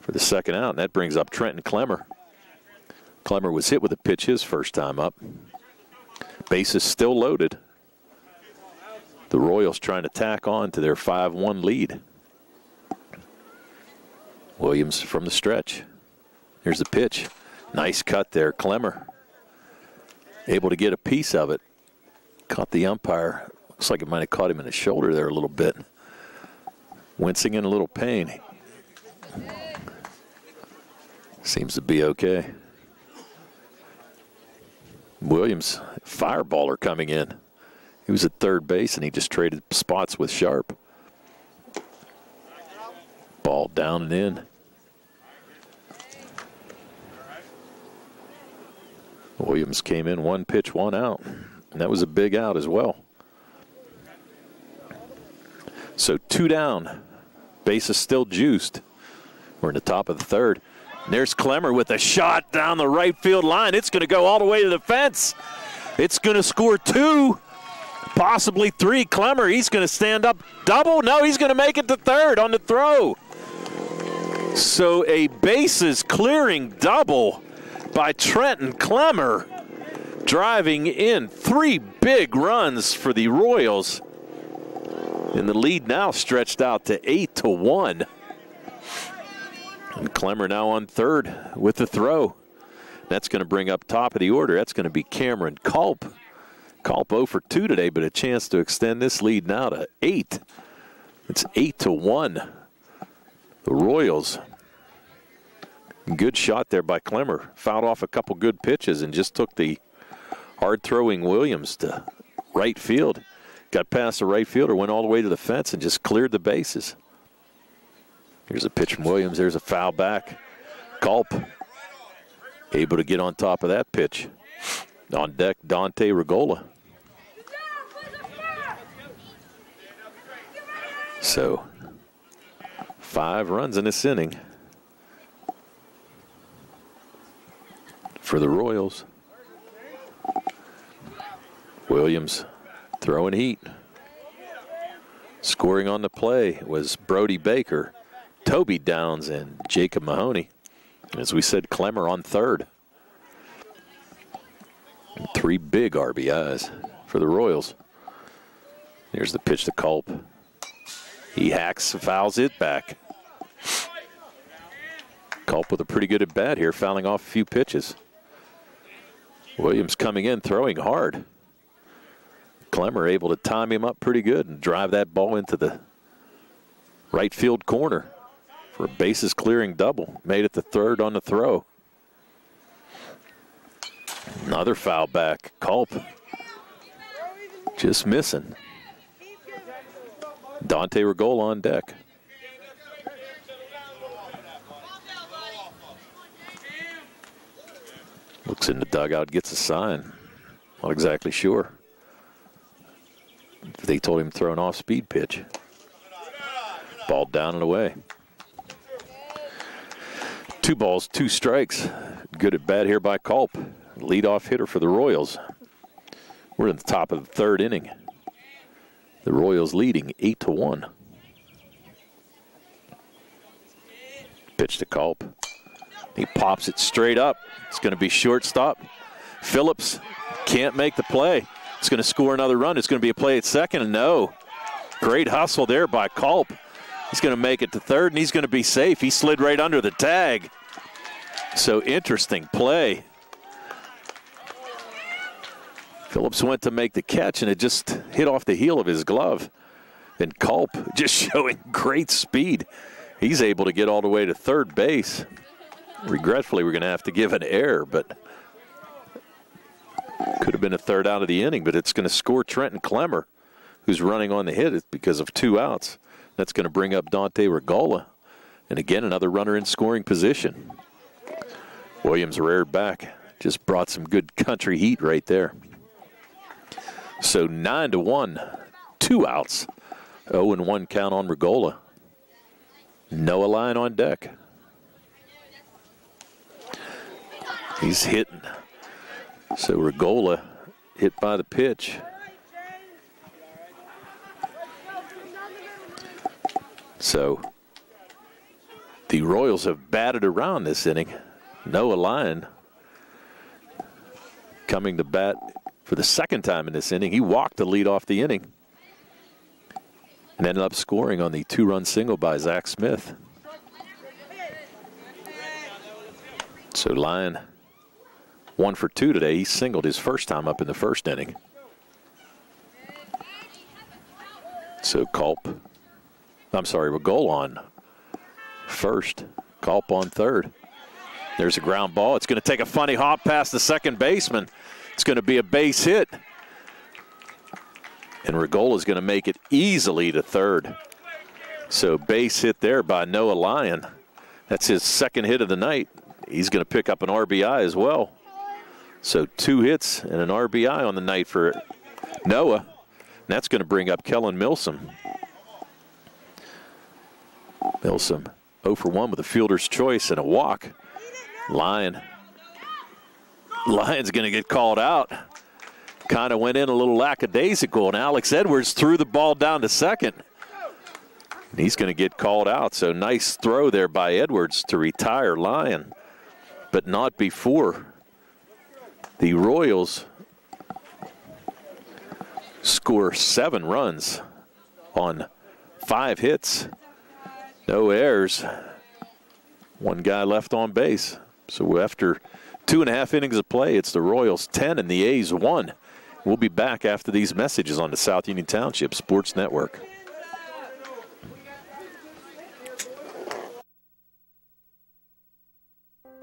for the second out, and that brings up Trenton Clemmer. Clemmer was hit with a pitch his first time up. Base is still loaded. The Royals trying to tack on to their 5 1 lead. Williams from the stretch. Here's the pitch. Nice cut there, Clemmer. able to get a piece of it. Caught the umpire. Looks like it might have caught him in the shoulder there a little bit. Wincing in a little pain. Seems to be okay. Williams, fireballer coming in. He was at third base and he just traded spots with Sharp. Ball down and in. Williams came in one pitch, one out. And that was a big out as well. So two down. Base is still juiced. We're in the top of the third. And there's Clemmer with a shot down the right field line. It's going to go all the way to the fence. It's going to score two, possibly three. Clemmer, he's going to stand up double. No, he's going to make it to third on the throw. So a bases clearing double by Trenton Clemmer, driving in three big runs for the Royals. And the lead now stretched out to eight to one. And Clemmer now on third with the throw. That's going to bring up top of the order. That's going to be Cameron Culp. Culp 0 for 2 today, but a chance to extend this lead now to eight. It's eight to one. The Royals. Good shot there by Clemmer. Fouled off a couple good pitches and just took the hard throwing Williams to right field. Got past the right fielder, went all the way to the fence, and just cleared the bases. Here's a pitch from Williams. There's a foul back. Culp able to get on top of that pitch. On deck, Dante Regola. So, five runs in this inning for the Royals. Williams throwing heat. Scoring on the play was Brody Baker, Toby Downs, and Jacob Mahoney. As we said, Clemmer on third. And three big RBIs for the Royals. Here's the pitch to Culp. He hacks, fouls it back. Culp with a pretty good at bat here, fouling off a few pitches. Williams coming in, throwing hard. Clemmer able to time him up pretty good and drive that ball into the right field corner for a bases clearing double. Made it the third on the throw. Another foul back. Culp just missing. Dante Regola on deck. Looks in the dugout, gets a sign. Not exactly sure. They told him throw an off-speed pitch. Ball down and away. Two balls, two strikes. Good at bat here by Culp. Lead-off hitter for the Royals. We're in the top of the third inning. The Royals leading eight to one. Pitch to Culp. He pops it straight up. It's going to be shortstop. Phillips can't make the play. It's going to score another run. It's going to be a play at second. and No. Great hustle there by Culp. He's going to make it to third, and he's going to be safe. He slid right under the tag. So interesting play. Phillips went to make the catch, and it just hit off the heel of his glove. And Culp just showing great speed. He's able to get all the way to third base. Regretfully, we're going to have to give an error, but could have been a third out of the inning, but it's going to score Trenton Clemmer, who's running on the hit because of two outs. That's going to bring up Dante Regola. And again, another runner in scoring position. Williams reared back. Just brought some good country heat right there. So 9 to 1, two outs. 0 and 1 count on Regola. Noah Lyon on deck. He's hitting. So Regola hit by the pitch. So the Royals have batted around this inning. Noah Lyon coming to bat for the second time in this inning. He walked to lead off the inning and ended up scoring on the two-run single by Zach Smith. So Lyon one for two today. He singled his first time up in the first inning. So Culp, I'm sorry, goal on first, Culp on third. There's a ground ball. It's going to take a funny hop past the second baseman. It's going to be a base hit. And Regola is going to make it easily to third. So base hit there by Noah Lyon. That's his second hit of the night. He's going to pick up an RBI as well. So two hits and an RBI on the night for Noah. And that's going to bring up Kellen Milsom. Milsom 0 for 1 with a fielder's choice and a walk. Lyon. Lyon's going to get called out. Kind of went in a little lackadaisical, and Alex Edwards threw the ball down to second. And he's going to get called out. So nice throw there by Edwards to retire Lyon, but not before the Royals score seven runs on five hits. No errors. One guy left on base. So after two and a half innings of play, it's the Royals 10 and the A's 1. We'll be back after these messages on the South Union Township Sports Network.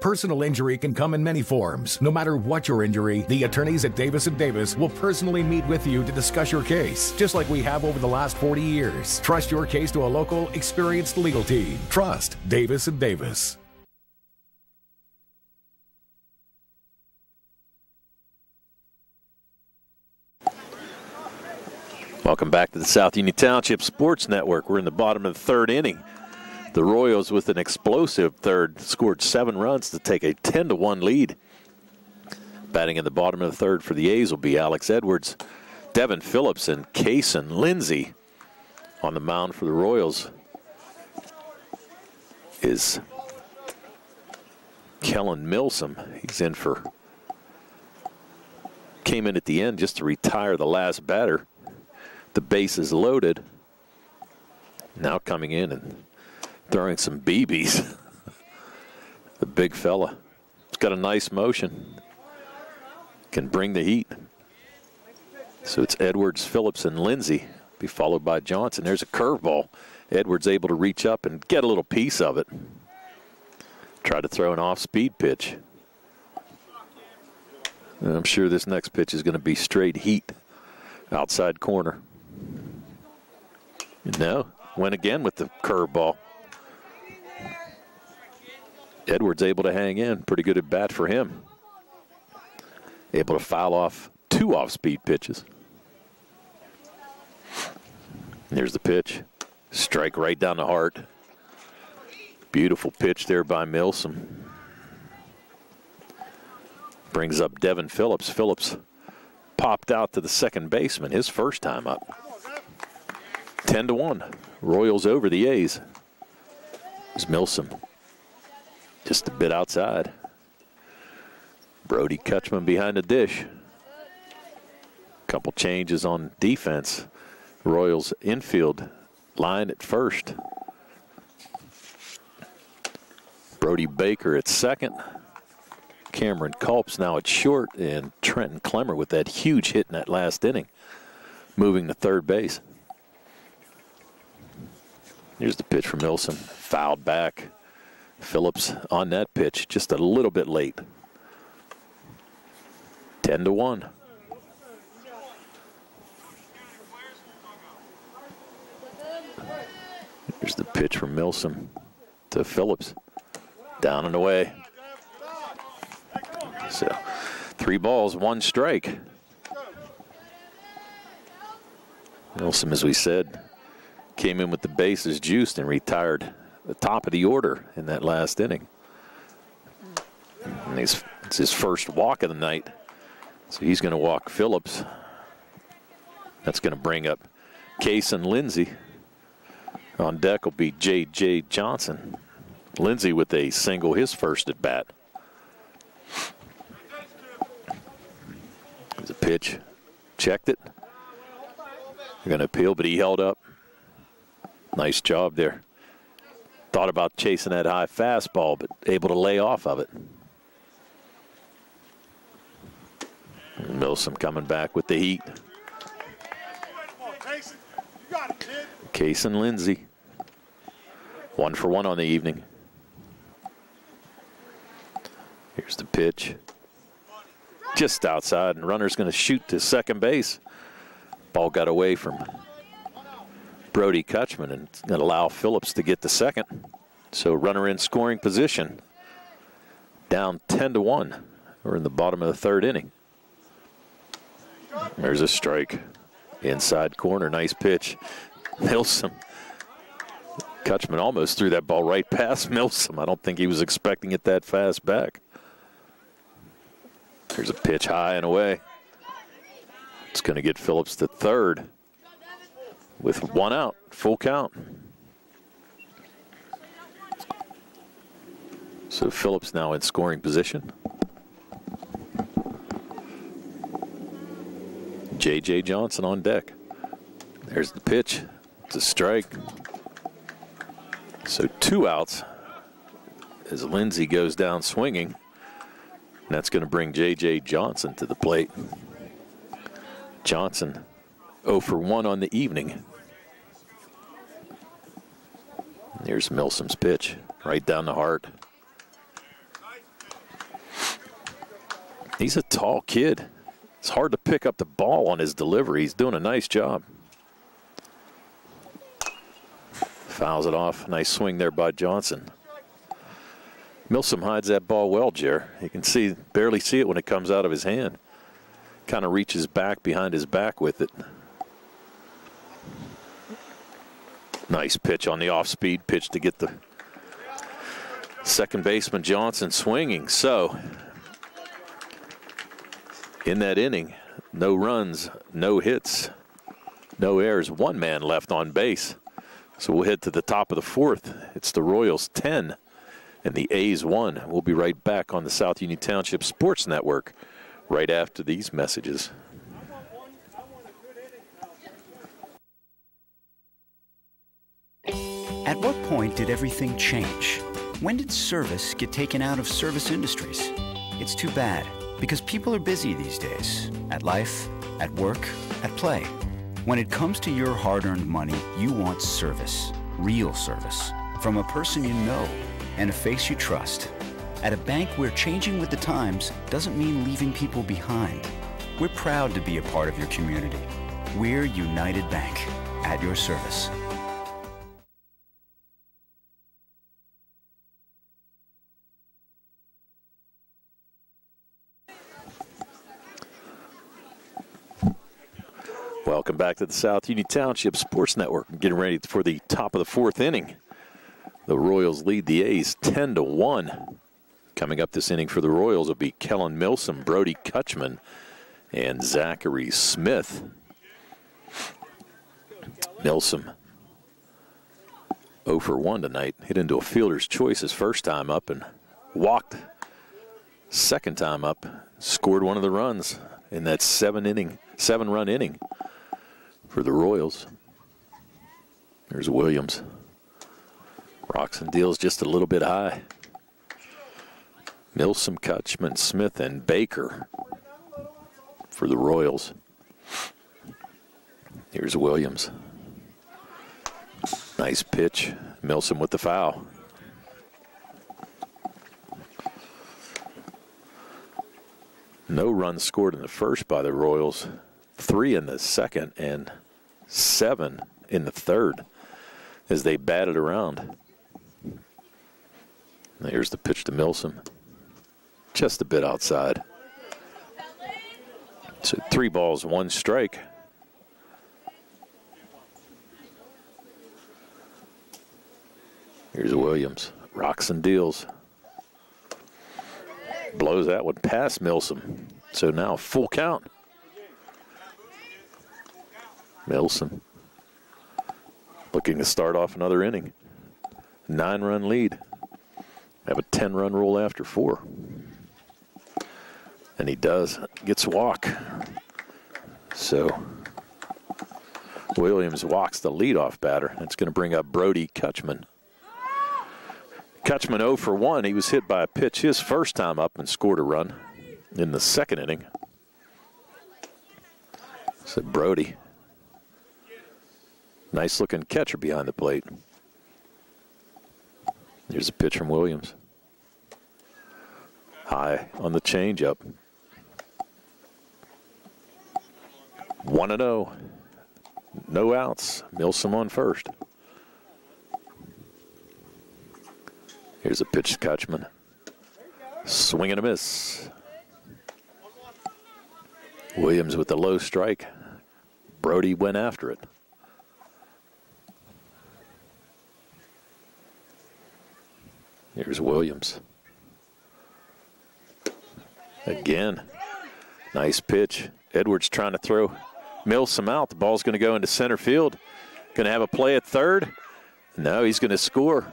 Personal injury can come in many forms. No matter what your injury, the attorneys at Davis and Davis will personally meet with you to discuss your case, just like we have over the last 40 years. Trust your case to a local, experienced legal team. Trust Davis and Davis. Welcome back to the South Union Township Sports Network. We're in the bottom of the third inning. The Royals, with an explosive third, scored seven runs to take a 10 to 1 lead. Batting in the bottom of the third for the A's will be Alex Edwards, Devin Phillips, and Kason Lindsay. On the mound for the Royals is Kellen Milsom. He's in for, came in at the end just to retire the last batter. The base is loaded. Now coming in and throwing some BBs. the big fella. He's got a nice motion. Can bring the heat. So it's Edwards, Phillips, and Lindsay. Be followed by Johnson. There's a curveball. Edwards able to reach up and get a little piece of it. Try to throw an off-speed pitch. I'm sure this next pitch is going to be straight heat. Outside corner. No, went again with the curveball. Edwards able to hang in. Pretty good at bat for him. Able to foul off two off speed pitches. There's the pitch. Strike right down the heart. Beautiful pitch there by Milsom. Brings up Devin Phillips. Phillips popped out to the second baseman his first time up. 10 to 1. Royals over the A's. It's Milsom. Just a bit outside. Brody Kutchman behind the dish. Couple changes on defense. Royals infield line at first. Brody Baker at second. Cameron Culp's now at short, and Trenton Clemmer with that huge hit in that last inning, moving to third base. Here's the pitch from Milsom, Fouled back. Phillips on that pitch, just a little bit late. 10 to 1. Here's the pitch from Milsom to Phillips. Down and away. So, three balls, one strike. Milsom, as we said, came in with the bases juiced and retired the top of the order in that last inning. And it's his first walk of the night. So he's going to walk Phillips. That's going to bring up Kason Lindsay. On deck will be J.J. Johnson. Lindsay with a single, his first at bat. There's a pitch. Checked it. They're going to appeal, but he held up. Nice job there. Thought about chasing that high fastball, but able to lay off of it. Milsom coming back with the heat. Kason Lindsay. One for one on the evening. Here's the pitch. Just outside, and runner's going to shoot to second base. Ball got away from Brody Kutchman and going to allow Phillips to get the second. So runner in scoring position. Down 10 to 1. We're in the bottom of the third inning. There's a strike. Inside corner, nice pitch. Milsom. Kutchman almost threw that ball right past Milsom. I don't think he was expecting it that fast back. There's a pitch high and away. It's going to get Phillips to third with one out, full count. So Phillips now in scoring position. J.J. Johnson on deck. There's the pitch. It's a strike. So two outs as Lindsay goes down swinging. And that's going to bring J.J. Johnson to the plate. Johnson 0 for 1 on the evening. There's Milsom's pitch right down the heart. He's a tall kid. It's hard to pick up the ball on his delivery. He's doing a nice job. Fouls it off. Nice swing there by Johnson. Milsom hides that ball well, Jer. You can see, barely see it when it comes out of his hand. Kind of reaches back behind his back with it. Nice pitch on the off speed pitch to get the second baseman Johnson swinging. So, in that inning, no runs, no hits, no errors, one man left on base. So we'll head to the top of the fourth. It's the Royals 10 and the A's 1. We'll be right back on the South Union Township Sports Network right after these messages. At what point did everything change? When did service get taken out of service industries? It's too bad, because people are busy these days at life, at work, at play. When it comes to your hard earned money, you want service, real service, from a person you know and a face you trust. At a bank where changing with the times doesn't mean leaving people behind. We're proud to be a part of your community. We're United Bank, at your service. Welcome back to the South Union Township Sports Network. Getting ready for the top of the fourth inning. The Royals lead the A's 10 to 1. Coming up this inning for the Royals will be Kellen Milsom, Brody Kutchman, and Zachary Smith. Milsom 0 for 1 tonight. Hit into a fielder's choice his first time up and walked second time up. Scored one of the runs in that seven inning, seven run inning for the Royals. There's Williams. Rocks and deals just a little bit high. Milsom, Kutchman, Smith, and Baker for the Royals. Here's Williams. Nice pitch. Milsom with the foul. No runs scored in the first by the Royals. Three in the second and seven in the third as they batted around. Here's the pitch to Milsom. Just a bit outside. So three balls, one strike. Here's Williams. Rocks and deals. Blows that one past Milsom. So now full count. Milsom looking to start off another inning. Nine run lead. Have a 10 run rule after four. And he does. Gets walk. So Williams walks the leadoff batter. That's going to bring up Brody Kutchman. Kutchman 0 for 1. He was hit by a pitch his first time up and scored a run in the second inning. Said Brody. Nice looking catcher behind the plate. Here's a pitch from Williams. High on the changeup. 1 0. No outs. Milsom on first. Here's a pitch to Kutchman. Swing and a miss. Williams with the low strike. Brody went after it. Here's Williams. Again. Nice pitch. Edwards trying to throw Milsom out. The ball's going to go into center field. Going to have a play at third. No, he's going to score.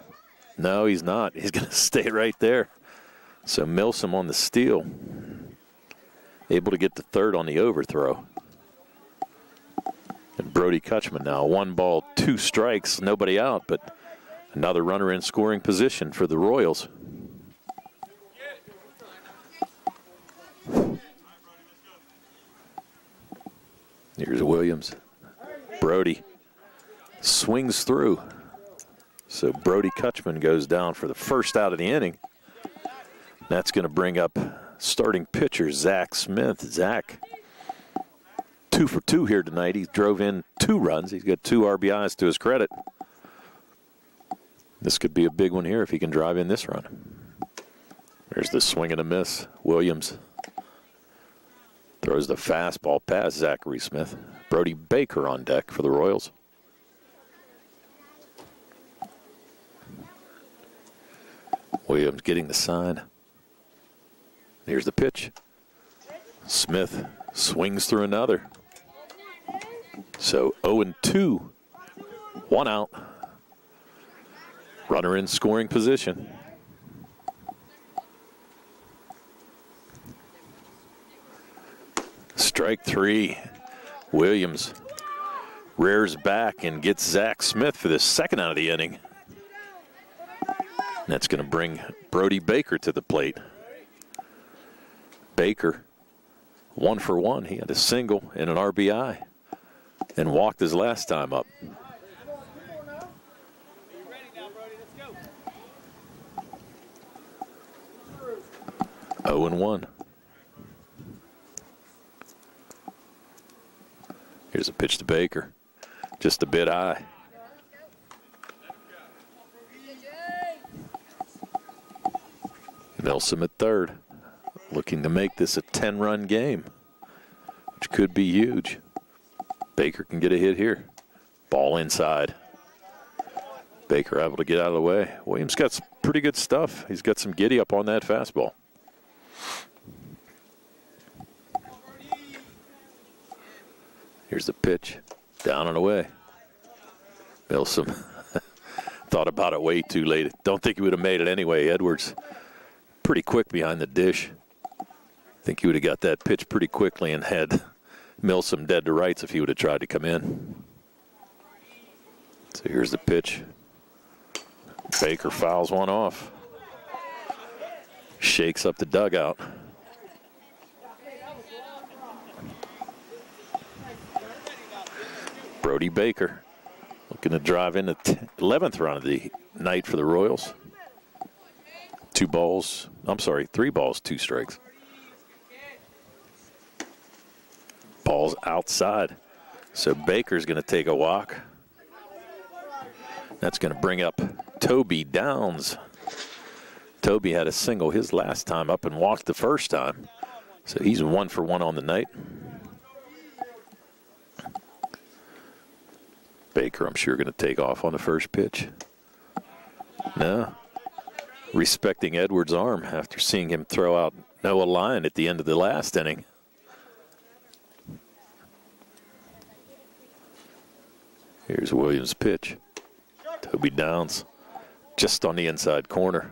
No, he's not. He's going to stay right there. So Milsom on the steal. Able to get to third on the overthrow. And Brody Kutchman now. One ball, two strikes, nobody out, but another runner in scoring position for the Royals. Here's Williams. Brody swings through. So Brody Kutchman goes down for the first out of the inning. That's going to bring up starting pitcher Zach Smith. Zach, two for two here tonight. He drove in two runs. He's got two RBIs to his credit. This could be a big one here if he can drive in this run. There's the swing and a miss. Williams throws the fastball past Zachary Smith. Brody Baker on deck for the Royals. Williams getting the sign. Here's the pitch. Smith swings through another. So 0 2. One out. Runner in scoring position. Strike three. Williams rears back and gets Zach Smith for the second out of the inning. That's going to bring Brody Baker to the plate. Baker, one for one. He had a single and an RBI and walked his last time up. Oh and one. Here's a pitch to Baker. Just a bit high. Milsom at third, looking to make this a 10 run game, which could be huge. Baker can get a hit here. Ball inside. Baker able to get out of the way. Williams got some pretty good stuff. He's got some giddy up on that fastball. Here's the pitch. Down and away. Milsom thought about it way too late. Don't think he would have made it anyway. Edwards pretty quick behind the dish. I think he would have got that pitch pretty quickly and had Milsom dead to rights if he would have tried to come in. So here's the pitch. Baker fouls one off. Shakes up the dugout. Brody Baker looking to drive in the 11th run of the night for the Royals. Two balls, I'm sorry, three balls, two strikes. Ball's outside. So Baker's going to take a walk. That's going to bring up Toby Downs. Toby had a single his last time up and walked the first time. So he's one for one on the night. Baker, I'm sure, going to take off on the first pitch. No. Respecting Edwards' arm after seeing him throw out Noah Lyon at the end of the last inning. Here's Williams' pitch. Toby Downs just on the inside corner.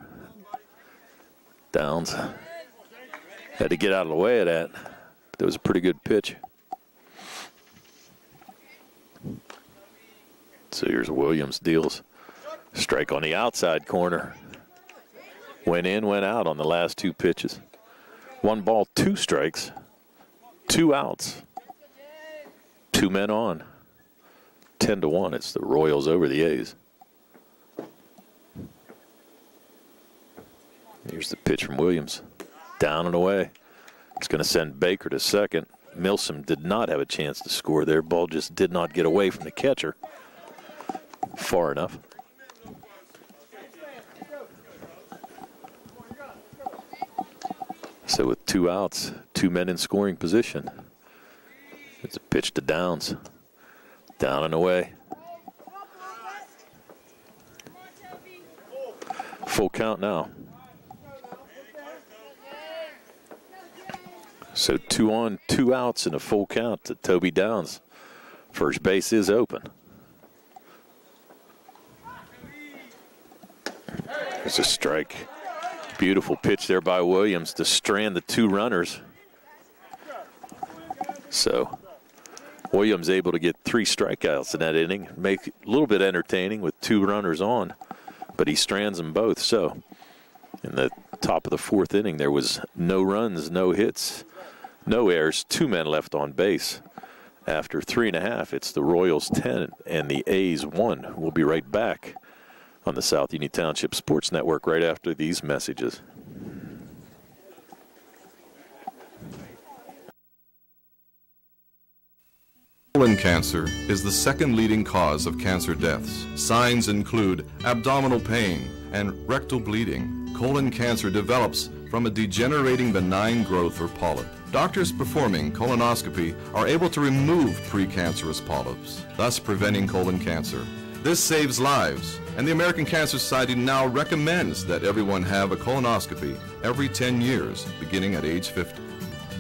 Downs had to get out of the way of that. That was a pretty good pitch. So here's Williams deals. Strike on the outside corner. Went in, went out on the last two pitches. One ball, two strikes, two outs. Two men on. 10 to 1. It's the Royals over the A's. Here's the pitch from Williams. Down and away. It's going to send Baker to second. Milsom did not have a chance to score there. Ball just did not get away from the catcher far enough. So with two outs, two men in scoring position. It's a pitch to Downs. Down and away. Full count now. So two on, two outs, and a full count to Toby Downs. First base is open. There's a strike. Beautiful pitch there by Williams to strand the two runners. So Williams able to get three strikeouts in that inning, make it a little bit entertaining with two runners on, but he strands them both. So in the top of the fourth inning, there was no runs, no hits, no errors, two men left on base. After three and a half, it's the Royals 10 and the A's 1. We'll be right back on the South Union Township Sports Network right after these messages. Colon cancer is the second leading cause of cancer deaths. Signs include abdominal pain and rectal bleeding. Colon cancer develops from a degenerating benign growth or polyp. Doctors performing colonoscopy are able to remove precancerous polyps, thus preventing colon cancer. This saves lives, and the American Cancer Society now recommends that everyone have a colonoscopy every 10 years, beginning at age 50.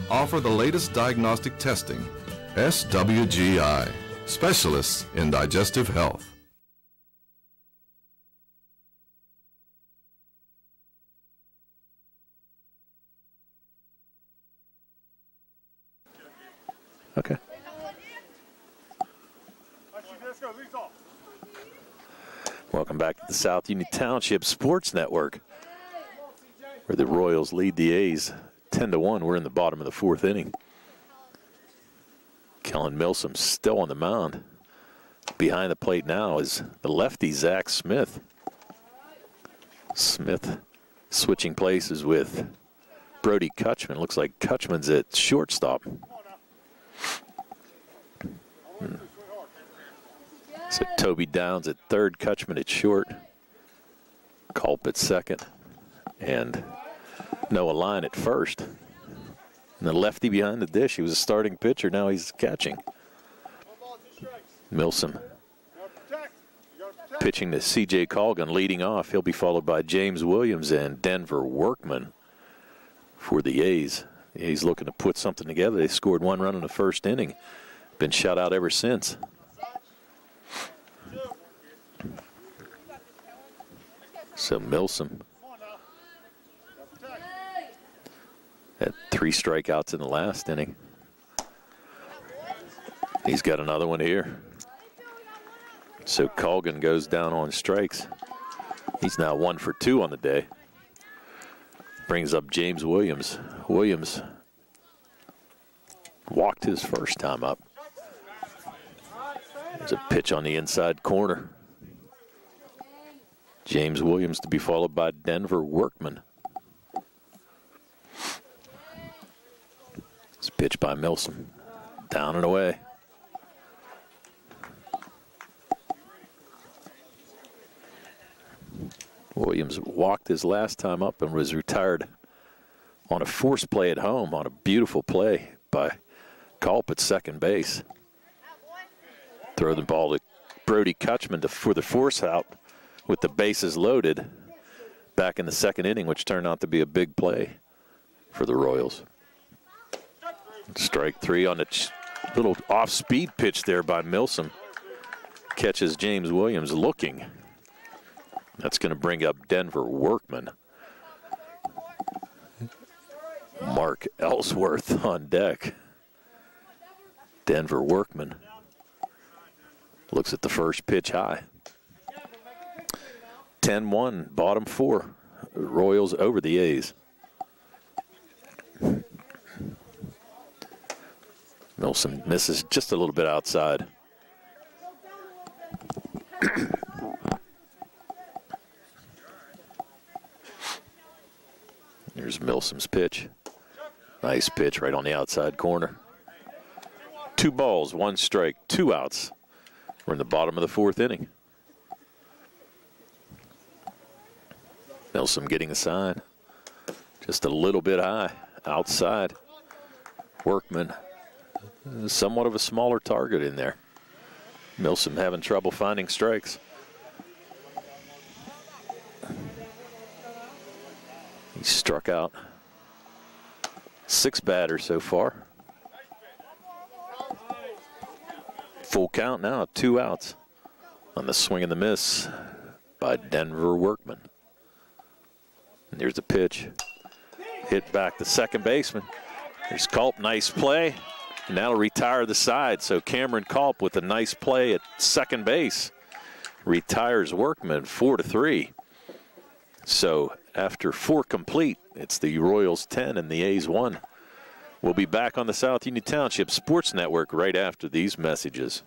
Offer the latest diagnostic testing. SWGI, specialists in digestive health. Okay. Welcome back to the South Union Township Sports Network, where the Royals lead the A's 10 to 1. We're in the bottom of the fourth inning. Kellen Milsom still on the mound. Behind the plate now is the lefty Zach Smith. Smith switching places with Brody Kutchman. Looks like Kutchman's at shortstop. So Toby Downs at third, Kutchman at short, Culp at second, and Noah Lyon at first. And the lefty behind the dish, he was a starting pitcher, now he's catching. Milsom pitching to C.J. Colgan, leading off. He'll be followed by James Williams and Denver Workman for the A's. He's looking to put something together. They scored one run in the first inning. Been shut out ever since. So Milsom had three strikeouts in the last inning. He's got another one here. So Colgan goes down on strikes. He's now one for two on the day. Brings up James Williams. Williams walked his first time up. There's a pitch on the inside corner. James Williams to be followed by Denver Workman. It's pitch by Milsom. Down and away. Williams walked his last time up and was retired on a force play at home on a beautiful play by Culp at second base. Throw the ball to Brody Kutchman to, for the force out with the bases loaded back in the second inning, which turned out to be a big play for the Royals. Strike three on a little off speed pitch there by Milsom. Catches James Williams looking. That's going to bring up Denver Workman. Mark Ellsworth on deck. Denver Workman looks at the first pitch high. 10 1, bottom four. Royals over the A's. Milsom misses just a little bit outside. Here's Milsom's pitch. Nice pitch right on the outside corner. Two balls, one strike, two outs. We're in the bottom of the fourth inning. Milsom getting the sign. Just a little bit high outside. Workman, somewhat of a smaller target in there. Milsom having trouble finding strikes. He struck out six batters so far. Full count now, two outs on the swing and the miss by Denver Workman. And there's the pitch. Hit back the second baseman. There's Culp, nice play. And that'll retire the side. So Cameron Culp with a nice play at second base retires Workman four to three. So after four complete, it's the Royals 10 and the A's 1. We'll be back on the South Union Township Sports Network right after these messages.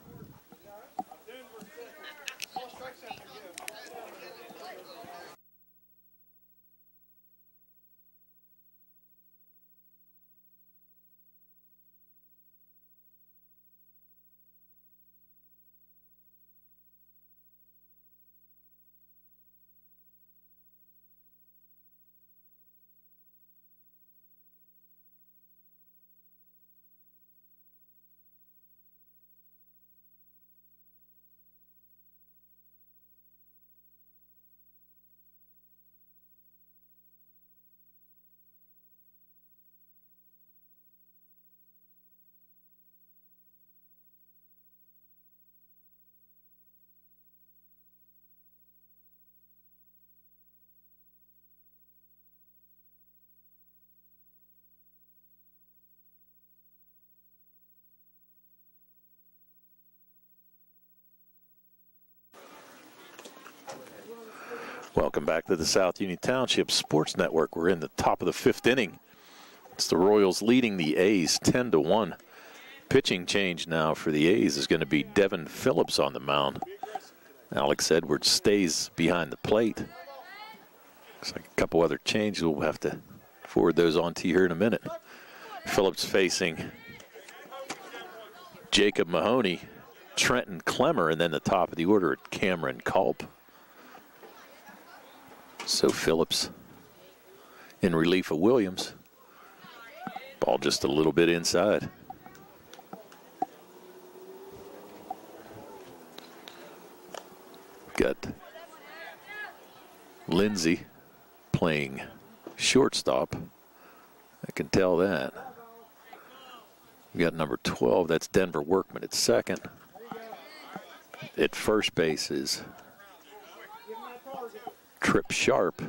Welcome back to the South Union Township Sports Network. We're in the top of the fifth inning. It's the Royals leading the A's 10 to 1. Pitching change now for the A's is going to be Devin Phillips on the mound. Alex Edwards stays behind the plate. Looks like a couple other changes. We'll have to forward those on to you here in a minute. Phillips facing Jacob Mahoney, Trenton Clemmer, and then the top of the order, at Cameron Culp. So Phillips in relief of Williams. Ball just a little bit inside. Got Lindsay playing shortstop. I can tell that. We got number 12. That's Denver Workman at second. At first base is Trip Sharp.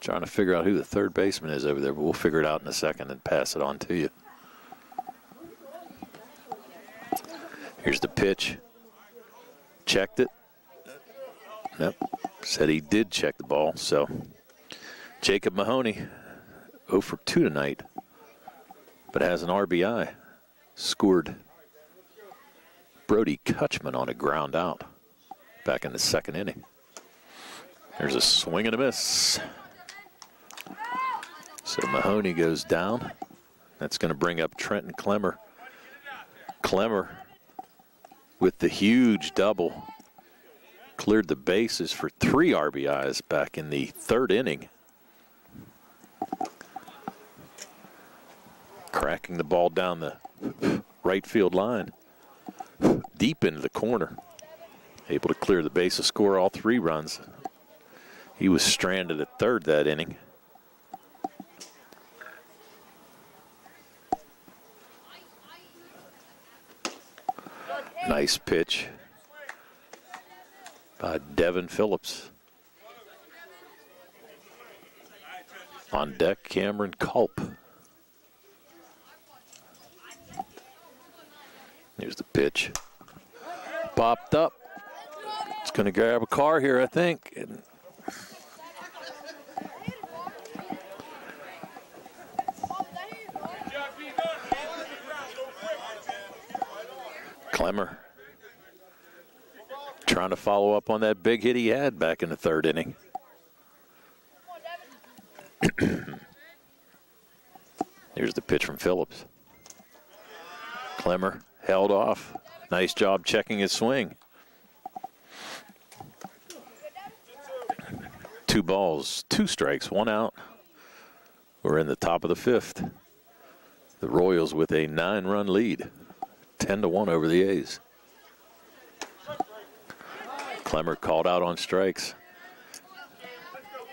Trying to figure out who the third baseman is over there, but we'll figure it out in a second and pass it on to you. Here's the pitch. Checked it. Nope. Said he did check the ball. So Jacob Mahoney, 0 for 2 tonight, but has an RBI. Scored Brody Kutchman on a ground out back in the second inning. There's a swing and a miss. So Mahoney goes down. That's going to bring up Trenton Clemmer. Clemmer with the huge double cleared the bases for three RBIs back in the third inning. Cracking the ball down the right field line, deep into the corner. Able to clear the bases, score all three runs. He was stranded at third that inning. Nice pitch by Devin Phillips. On deck, Cameron Culp. Here's the pitch. Popped up. It's going to grab a car here, I think. And Clemmer trying to follow up on that big hit he had back in the third inning. Here's the pitch from Phillips. Clemmer held off. Nice job checking his swing. Two balls, two strikes, one out. We're in the top of the fifth. The Royals with a nine run lead, 10 to 1 over the A's. Clemmer called out on strikes.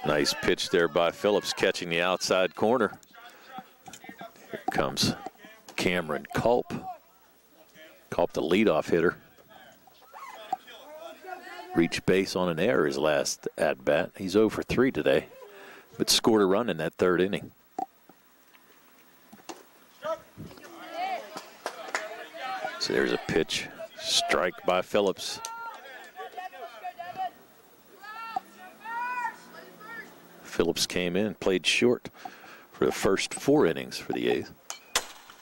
Nice pitch there by Phillips, catching the outside corner. Here comes Cameron Culp. Culp, the leadoff hitter. Reached base on an error his last at bat. He's 0 for 3 today, but scored a run in that third inning. So there's a pitch. Strike by Phillips. Phillips came in, played short for the first four innings for the A's.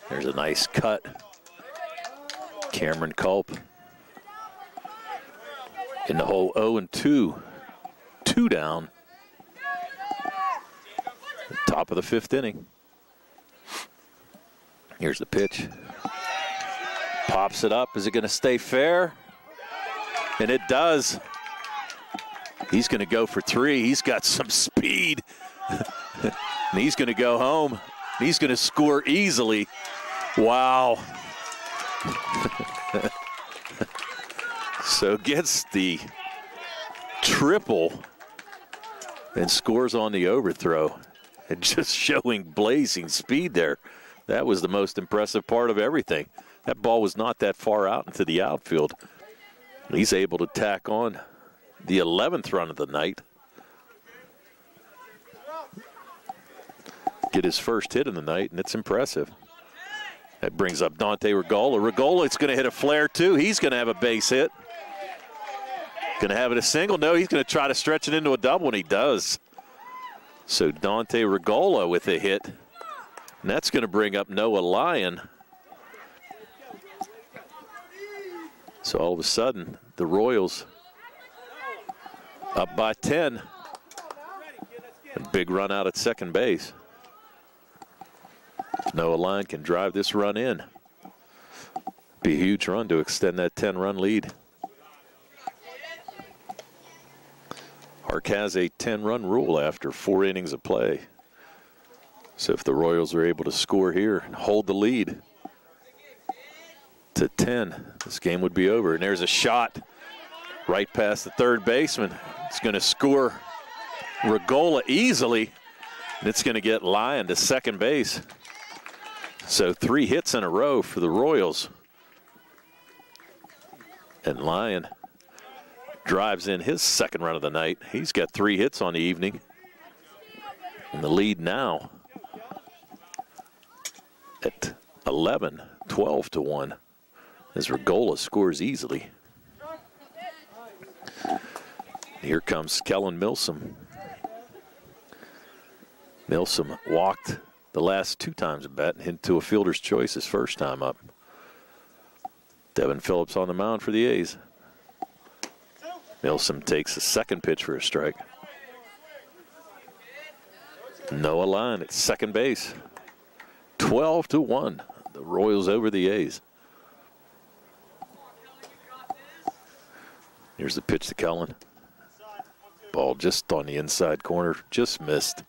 There's a nice cut. Cameron Culp in the hole 0 and 2. Two down. Top of the fifth inning. Here's the pitch. Pops it up. Is it going to stay fair? And it does. He's going to go for three. He's got some speed. and he's going to go home. He's going to score easily. Wow. so gets the triple and scores on the overthrow. And just showing blazing speed there. That was the most impressive part of everything. That ball was not that far out into the outfield. He's able to tack on the 11th run of the night. Get his first hit in the night, and it's impressive. That brings up Dante Regola. Regola is going to hit a flare, too. He's going to have a base hit. Going to have it a single? No, he's going to try to stretch it into a double, and he does. So Dante Regola with a hit. And that's going to bring up Noah Lyon. So all of a sudden, the Royals up by 10. A big run out at second base. Noah Lyon can drive this run in, be a huge run to extend that 10 run lead. HARC has a 10 run rule after four innings of play. So if the Royals are able to score here and hold the lead to 10, this game would be over. And there's a shot right past the third baseman. It's going to score Regola easily, and it's going to get Lyon to second base. So three hits in a row for the Royals. And Lyon drives in his second run of the night. He's got three hits on the evening. And the lead now at 11, 12 to 1 as Regola scores easily. Here comes Kellen Milsom. Milsom walked the last two times at bat into a fielder's choice his first time up. Devin Phillips on the mound for the A's. Milsom takes a second pitch for a strike. Noah Lyon at second base. 12 to 1. The Royals over the A's. Here's the pitch to Kellen. Ball just on the inside corner, just missed.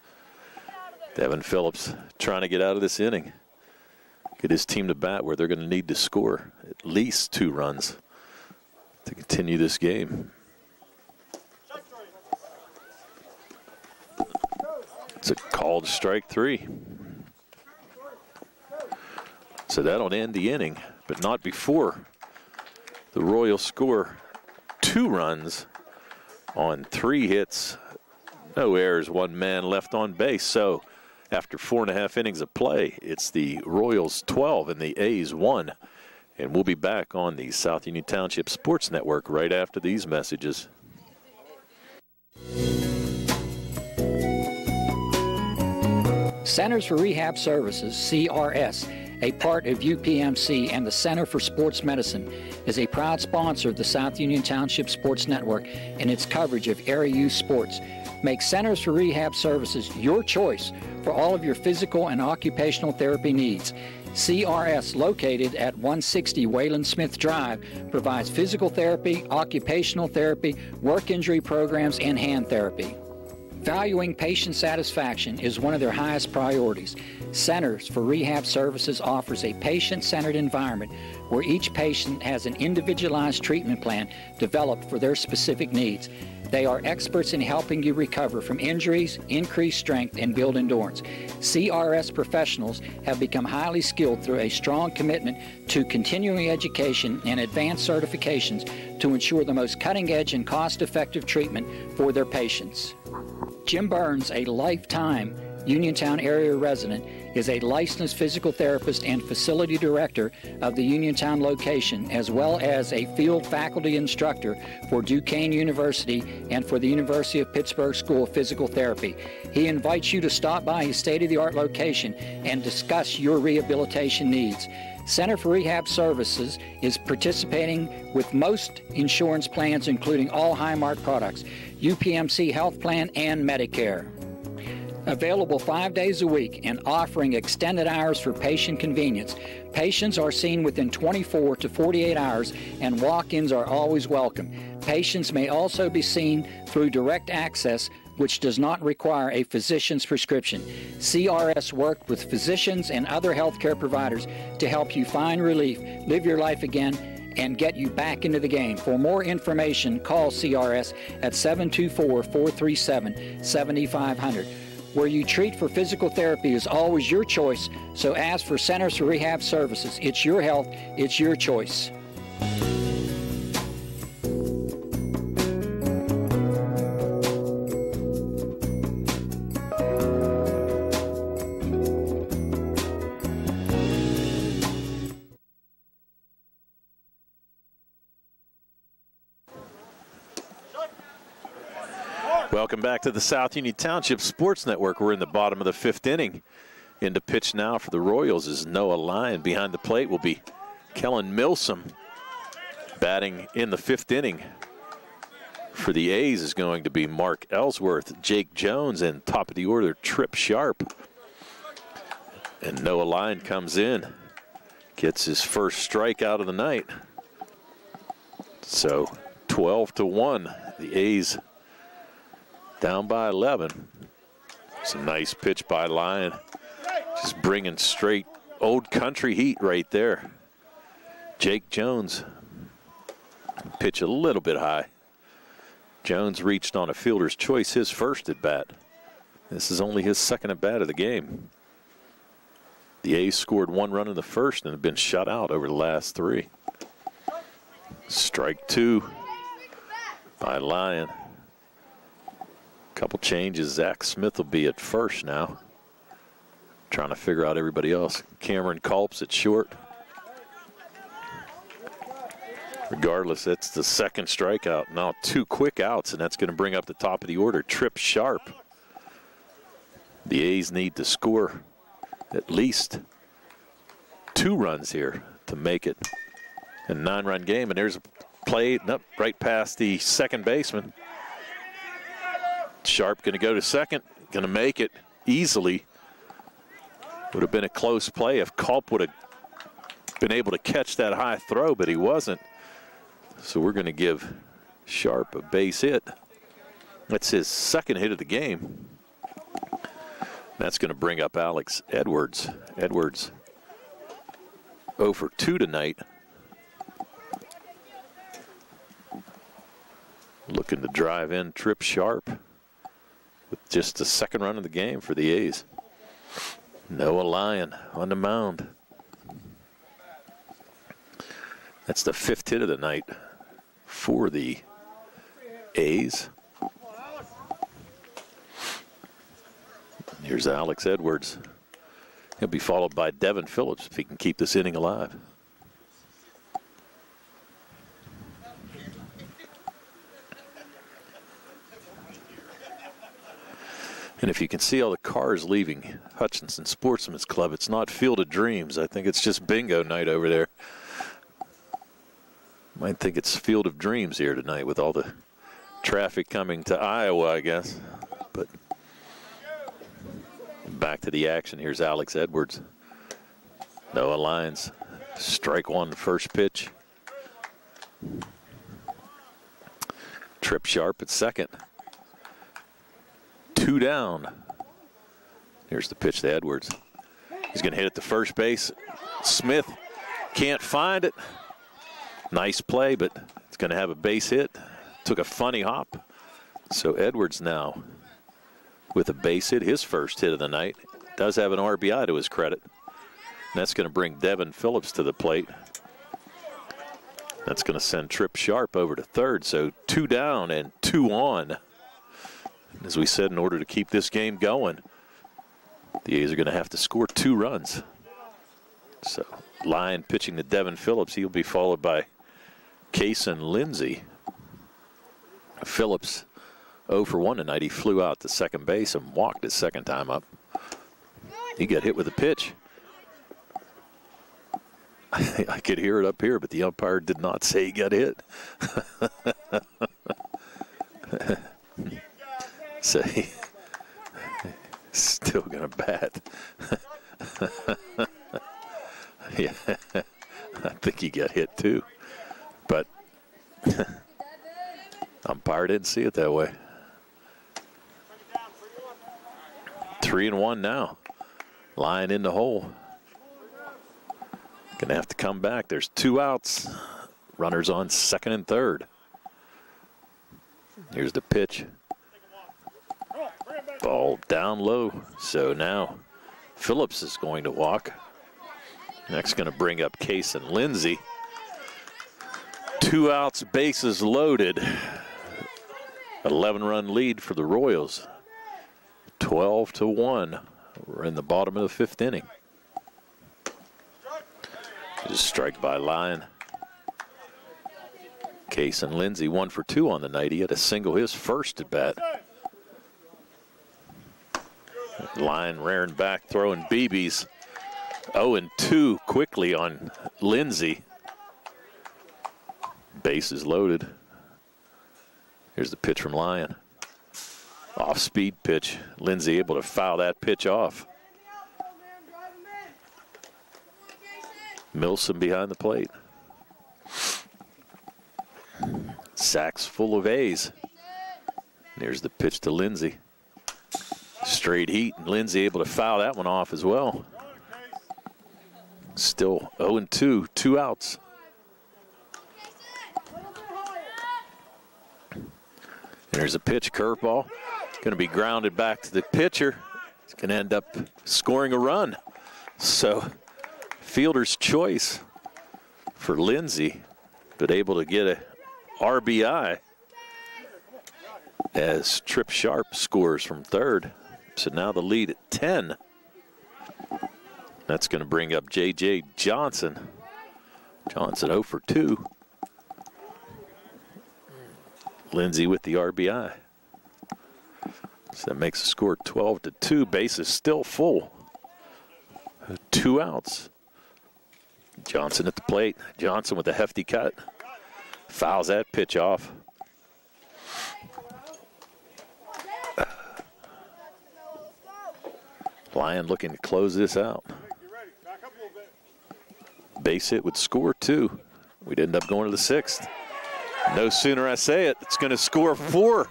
Devin Phillips trying to get out of this inning. Get his team to bat where they're going to need to score at least two runs to continue this game. It's a called strike three. So that'll end the inning, but not before the Royals score two runs on three hits, no errors, one man left on base. So after four and a half innings of play, it's the Royals 12 and the A's 1. And we'll be back on the South Union Township Sports Network right after these messages. Centers for Rehab Services, CRS, a part of UPMC and the Center for Sports Medicine, is a proud sponsor of the South Union Township Sports Network and its coverage of area youth sports. Make Centers for Rehab Services your choice for all of your physical and occupational therapy needs. CRS, located at 160 Wayland Smith Drive, provides physical therapy, occupational therapy, work injury programs, and hand therapy. Valuing patient satisfaction is one of their highest priorities. Centers for Rehab Services offers a patient centered environment where each patient has an individualized treatment plan developed for their specific needs. They are experts in helping you recover from injuries, increase strength, and build endurance. CRS professionals have become highly skilled through a strong commitment to continuing education and advanced certifications to ensure the most cutting edge and cost effective treatment for their patients. Jim Burns, a lifetime Uniontown area resident, is a licensed physical therapist and facility director of the Uniontown location, as well as a field faculty instructor for Duquesne University and for the University of Pittsburgh School of Physical Therapy. He invites you to stop by his state of the art location and discuss your rehabilitation needs. Center for Rehab Services is participating with most insurance plans, including all Highmark products, UPMC Health Plan, and Medicare. Available five days a week and offering extended hours for patient convenience. Patients are seen within 24 to 48 hours and walk ins are always welcome. Patients may also be seen through direct access which does not require a physician's prescription. CRS worked with physicians and other healthcare providers to help you find relief, live your life again, and get you back into the game. For more information, call CRS at 724 437 7500. Where you treat for physical therapy is always your choice, so ask for Centers for Rehab Services. It's your health, it's your choice. Welcome back to the South Union Township Sports Network. We're in the bottom of the fifth inning. Into pitch now for the Royals is Noah Lyon. Behind the plate will be Kellen Milsom. Batting in the fifth inning for the A's is going to be Mark Ellsworth, Jake Jones, and top of the order, Trip Sharp. And Noah Lyon comes in, gets his first strikeout of the night. So 12 to 1, the A's down by 11. It's a nice pitch by Lyon. Just bringing straight old country heat right there. Jake Jones pitch a little bit high. Jones reached on a fielder's choice, his first at bat. This is only his second at bat of the game. The A's scored one run in the first and have been shut out over the last three. Strike two by Lyon. Couple changes. Zach Smith will be at first now. Trying to figure out everybody else. Cameron Culps at short. Regardless, that's the second strikeout. Now two quick outs, and that's going to bring up the top of the order. Trip Sharp. The A's need to score at least two runs here to make it a nine-run game. And there's a play up right past the second baseman. Sharp going to go to second, going to make it easily. Would have been a close play if Culp would have been able to catch that high throw, but he wasn't. So we're going to give Sharp a base hit. That's his second hit of the game. That's going to bring up Alex Edwards. Edwards 0 for 2 tonight. Looking to drive in Trip Sharp with just the second run of the game for the A's. Noah Lyon on the mound. That's the fifth hit of the night for the A's. Here's Alex Edwards. He'll be followed by Devin Phillips if he can keep this inning alive. And if you can see all the cars leaving Hutchinson Sportsman's Club, it's not Field of Dreams. I think it's just bingo night over there. Might think it's Field of Dreams here tonight with all the traffic coming to Iowa, I guess. But back to the action. Here's Alex Edwards. Noah Lyons. Strike one, first pitch. Trip Sharp at second. Two down. Here's the pitch to Edwards. He's going to hit it to first base. Smith can't find it. Nice play, but it's going to have a base hit. Took a funny hop. So Edwards now with a base hit, his first hit of the night. Does have an RBI to his credit. And that's going to bring Devin Phillips to the plate. That's going to send Trip Sharp over to third. So two down and two on. As we said, in order to keep this game going, the A's are going to have to score two runs. So Lyon pitching to Devin Phillips. He'll be followed by Kason Lindsay. Phillips 0 for 1 tonight. He flew out to second base and walked his second time up. He got hit with a pitch. I could hear it up here, but the umpire did not say he got hit. he still going to bat. yeah, I think he got hit too, but umpire didn't see it that way. Three and one now. Lyon in the hole. Gonna have to come back. There's two outs. Runners on second and third. Here's the pitch. Ball down low. So now Phillips is going to walk. Next going to bring up Kason Lindsay. Two outs, bases loaded. 11 run lead for the Royals. 12 to 1. We're in the bottom of the fifth inning. Just strike by Lyon. Kason Lindsay one for two on the night. He had a single his first at bat. Lyon rearing back, throwing BBs. 0 and 2 quickly on Lindsay. Bases loaded. Here's the pitch from Lyon. Off speed pitch. Lindsay able to foul that pitch off. Milsom behind the plate. Sacks full of A's. Here's the pitch to Lindsay. Straight heat, and Lindsay able to foul that one off as well. Still 0 2, two outs. There's a pitch, curveball. Going to be grounded back to the pitcher. It's going to end up scoring a run. So, fielder's choice for Lindsay, but able to get a RBI as Trip Sharp scores from third. So now the lead at 10. That's going to bring up J.J. Johnson. Johnson 0 for 2. Lindsay with the RBI. So that makes the score 12 to 2. Base is still full. Two outs. Johnson at the plate. Johnson with a hefty cut. Fouls that pitch off. Lyon looking to close this out. Base hit would score two. We'd end up going to the sixth. No sooner I say it, it's going to score four.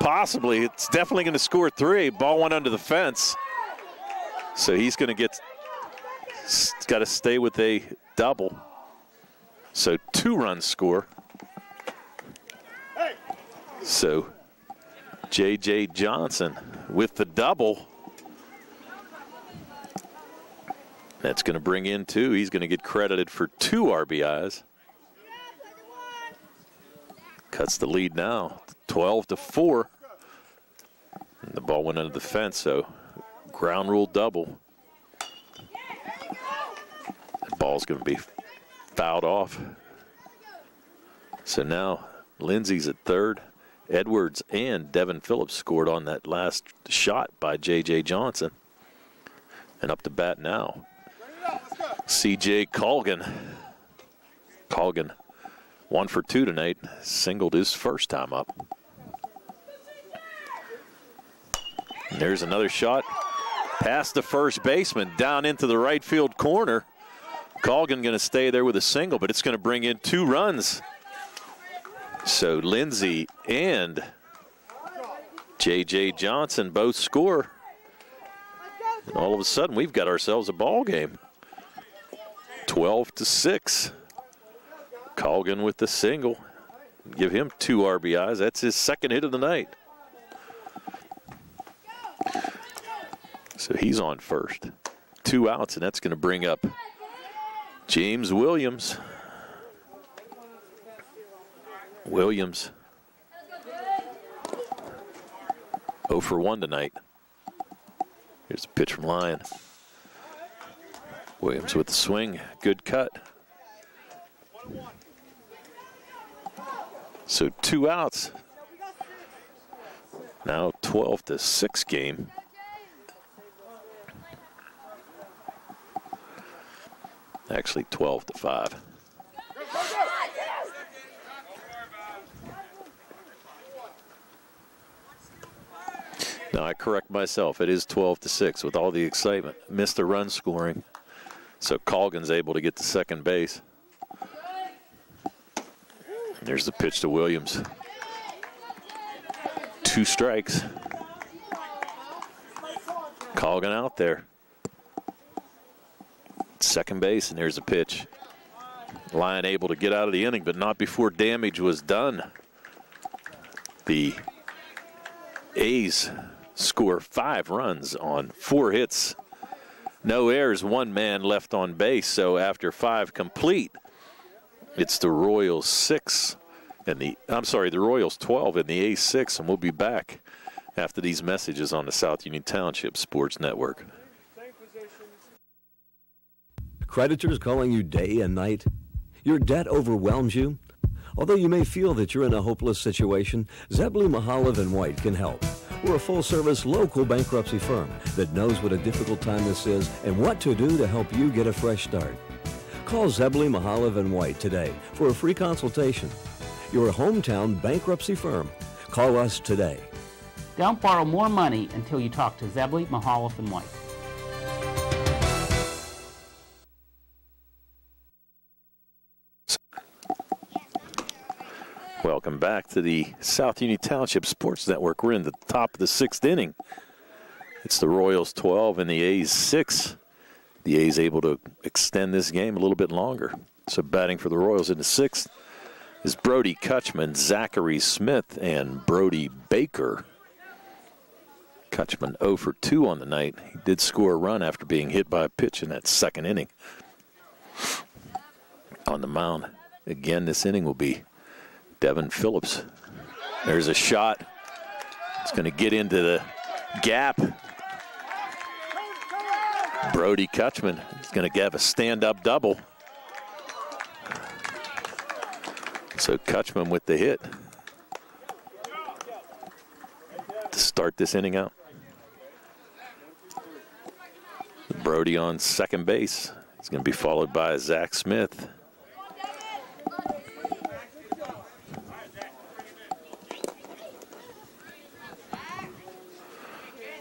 Possibly. It's definitely going to score three. Ball went under the fence. So he's going to get, got to stay with a double. So two runs score. So J.J. Johnson with the double. That's going to bring in two. He's going to get credited for two RBIs. Cuts the lead now, 12 to 4. And the ball went under the fence, so ground rule double. The ball's going to be fouled off. So now Lindsay's at third. Edwards and Devin Phillips scored on that last shot by J.J. Johnson. And up to bat now, C.J. Colgan. Colgan, one for two tonight, singled his first time up. And there's another shot past the first baseman, down into the right field corner. Colgan going to stay there with a single, but it's going to bring in two runs. So Lindsay and J.J. Johnson both score. And all of a sudden, we've got ourselves a ball game. 12 to 6. Colgan with the single. Give him two RBIs. That's his second hit of the night. So he's on first. Two outs, and that's going to bring up James Williams. Williams 0 for 1 tonight. Here's a pitch from Lyon. Williams with the swing. Good cut. So two outs. Now 12 to 6 game. Actually 12 to 5. Now I correct myself. It is 12 to 6 with all the excitement. Missed the run scoring. So Colgan's able to get to second base. There's the pitch to Williams. Two strikes. Colgan out there. Second base, and there's a pitch. Lyon able to get out of the inning, but not before damage was done. The A's score five runs on four hits. No errors, one man left on base. So after five complete, it's the Royals six and the I'm sorry, the Royals 12 and the A six, and we'll be back after these messages on the South Union Township Sports Network. Creditors calling you day and night? Your debt overwhelms you? Although you may feel that you're in a hopeless situation, Zebley Mehalov and White can help. We're a full service local bankruptcy firm that knows what a difficult time this is and what to do to help you get a fresh start. Call Zebley Mehalov and White today for a free consultation. Your hometown bankruptcy firm. Call us today. Don't borrow more money until you talk to Zebley, Mehalov, and White. Welcome back to the South Union Township Sports Network. We're in the top of the sixth inning. It's the Royals 12 and the A's 6. The A's able to extend this game a little bit longer. So batting for the Royals in the sixth is Brody Kutchman, Zachary Smith, and Brody Baker. Kutchman 0 for 2 on the night. He did score a run after being hit by a pitch in that second inning. On the mound again this inning will be Devin Phillips. There's a shot. It's going to get into the gap. Brody Kutchman is going to have a stand-up double. So Kutchman with the hit to start this inning out. Brody on second base. He's going to be followed by Zach Smith.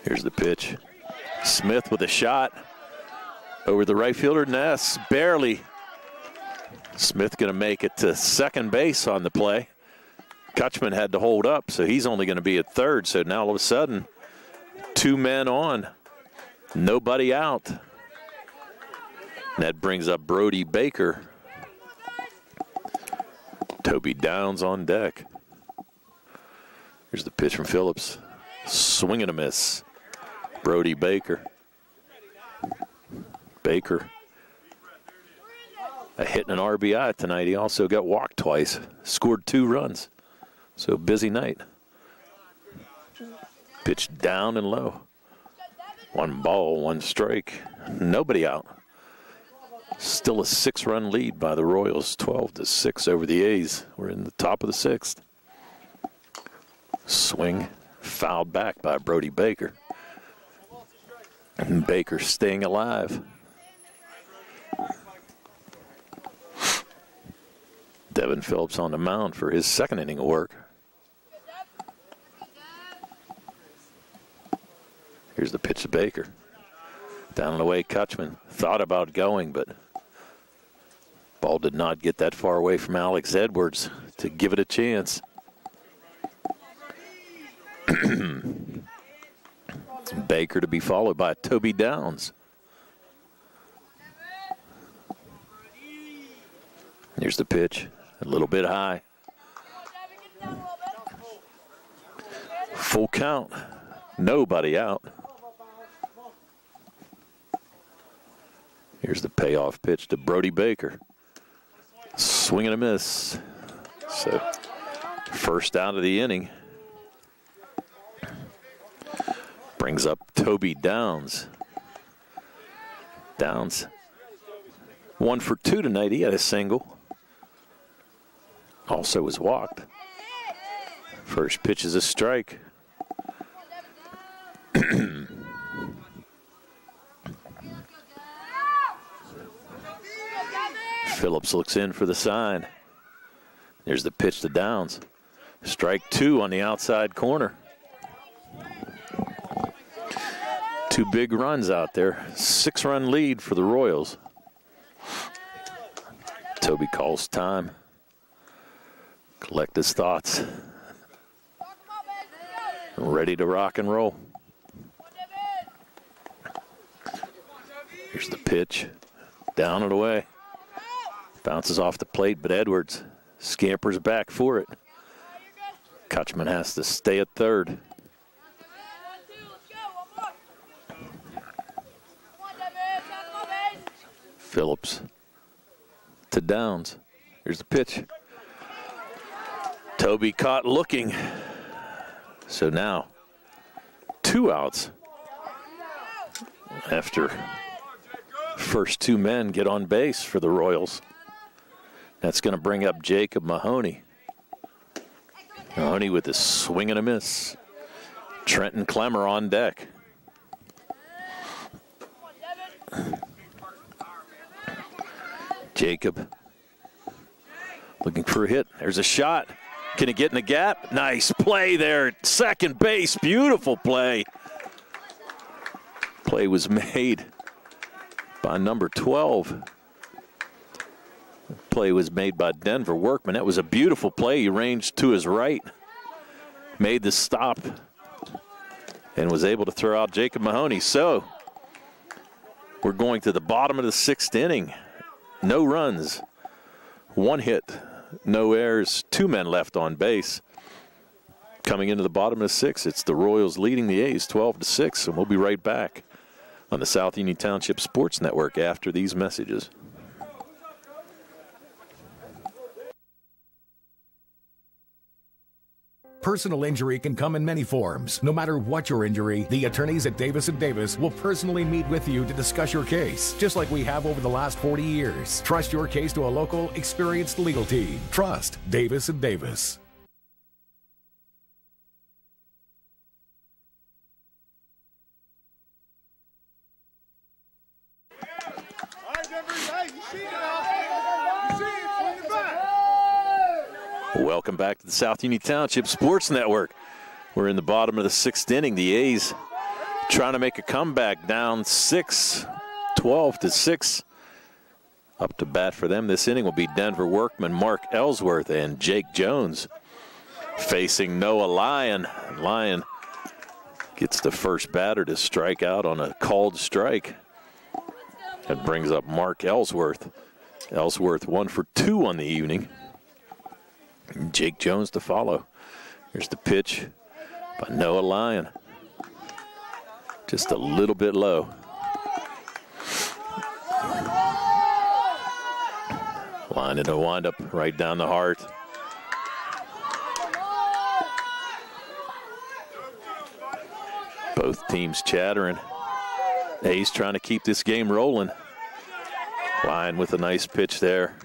Here's the pitch. Smith with a shot over the right fielder Ness. Barely. Smith going to make it to second base on the play. Kutchman had to hold up, so he's only going to be at third. So now all of a sudden, two men on, nobody out. And that brings up Brody Baker. Toby Downs on deck. Here's the pitch from Phillips. Swing and a miss. Brody Baker. Baker. A hit and an RBI tonight. He also got walked twice. Scored two runs. So busy night. Pitched down and low. One ball, one strike. Nobody out. Still a six-run lead by the Royals, 12 to six over the A's. We're in the top of the sixth. Swing fouled back by Brody Baker. And Baker staying alive. Devin Phillips on the mound for his second inning of work. Here's the pitch to Baker. Down and away, Kutchman thought about going, but ball did not get that far away from Alex Edwards to give it a chance. Baker to be followed by Toby Downs. Here's the pitch, a little bit high. Full count, nobody out. Here's the payoff pitch to Brody Baker. Swing and a miss. So, first out of the inning. Brings up Toby Downs. Downs, one for two tonight. He had a single. Also was walked. First pitch is a strike. Phillips looks in for the sign. There's the pitch to Downs. Strike two on the outside corner. Two big runs out there. Six run lead for the Royals. Toby calls time. Collect his thoughts. Ready to rock and roll. Here's the pitch. Down and away. Bounces off the plate, but Edwards scampers back for it. Kutchman has to stay at third. Phillips to Downs. Here's the pitch. Toby caught looking. So now, two outs after first two men get on base for the Royals. That's going to bring up Jacob Mahoney. Mahoney with a swing and a miss. Trenton Clemmer on deck. Jacob looking for a hit. There's a shot. Can he get in the gap? Nice play there. Second base. Beautiful play. Play was made by number 12. Play was made by Denver Workman. That was a beautiful play. He ranged to his right, made the stop, and was able to throw out Jacob Mahoney. So we're going to the bottom of the sixth inning. No runs, one hit, no errors, two men left on base. Coming into the bottom of the it's the Royals leading the A's 12 to 6, and we'll be right back on the South Union Township Sports Network after these messages. Personal injury can come in many forms. No matter what your injury, the attorneys at Davis and Davis will personally meet with you to discuss your case, just like we have over the last 40 years. Trust your case to a local, experienced legal team. Trust Davis and Davis. Welcome back to the South Union Township Sports Network. We're in the bottom of the sixth inning. The A's trying to make a comeback down 6, 12 to 6. Up to bat for them this inning will be Denver Workman, Mark Ellsworth, and Jake Jones. Facing Noah Lyon. Lyon gets the first batter to strike out on a called strike. That brings up Mark Ellsworth. Ellsworth one for two on the evening. Jake Jones to follow. Here's the pitch by Noah Lyon. Just a little bit low. Lyon into a windup right down the heart. Both teams chattering. A's trying to keep this game rolling. Lyon with a nice pitch there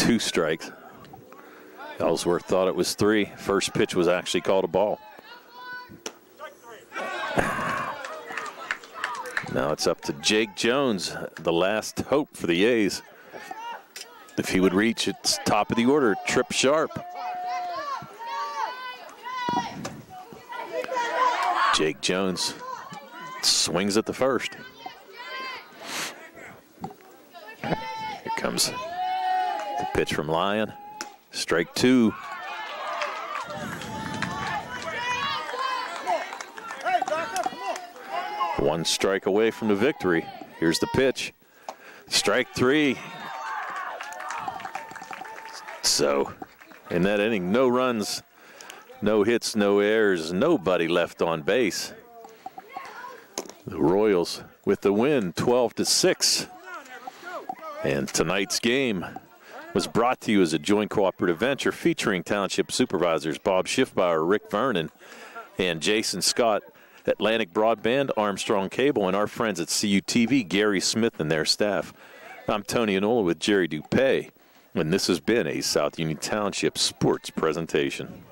two strikes. Ellsworth thought it was three. First pitch was actually called a ball. Now it's up to Jake Jones, the last hope for the A's. If he would reach its top of the order, trip sharp. Jake Jones swings at the first. Here comes the pitch from Lyon. Strike two. One strike away from the victory. Here's the pitch. Strike three. So, in that inning, no runs, no hits, no errors, nobody left on base. The Royals with the win, 12 to 6. And tonight's game was brought to you as a joint cooperative venture featuring township supervisors Bob Schiffbauer, Rick Vernon, and Jason Scott, Atlantic Broadband, Armstrong Cable, and our friends at CUTV, Gary Smith and their staff. I'm Tony Anola with Jerry Dupay, and this has been a South Union Township sports presentation.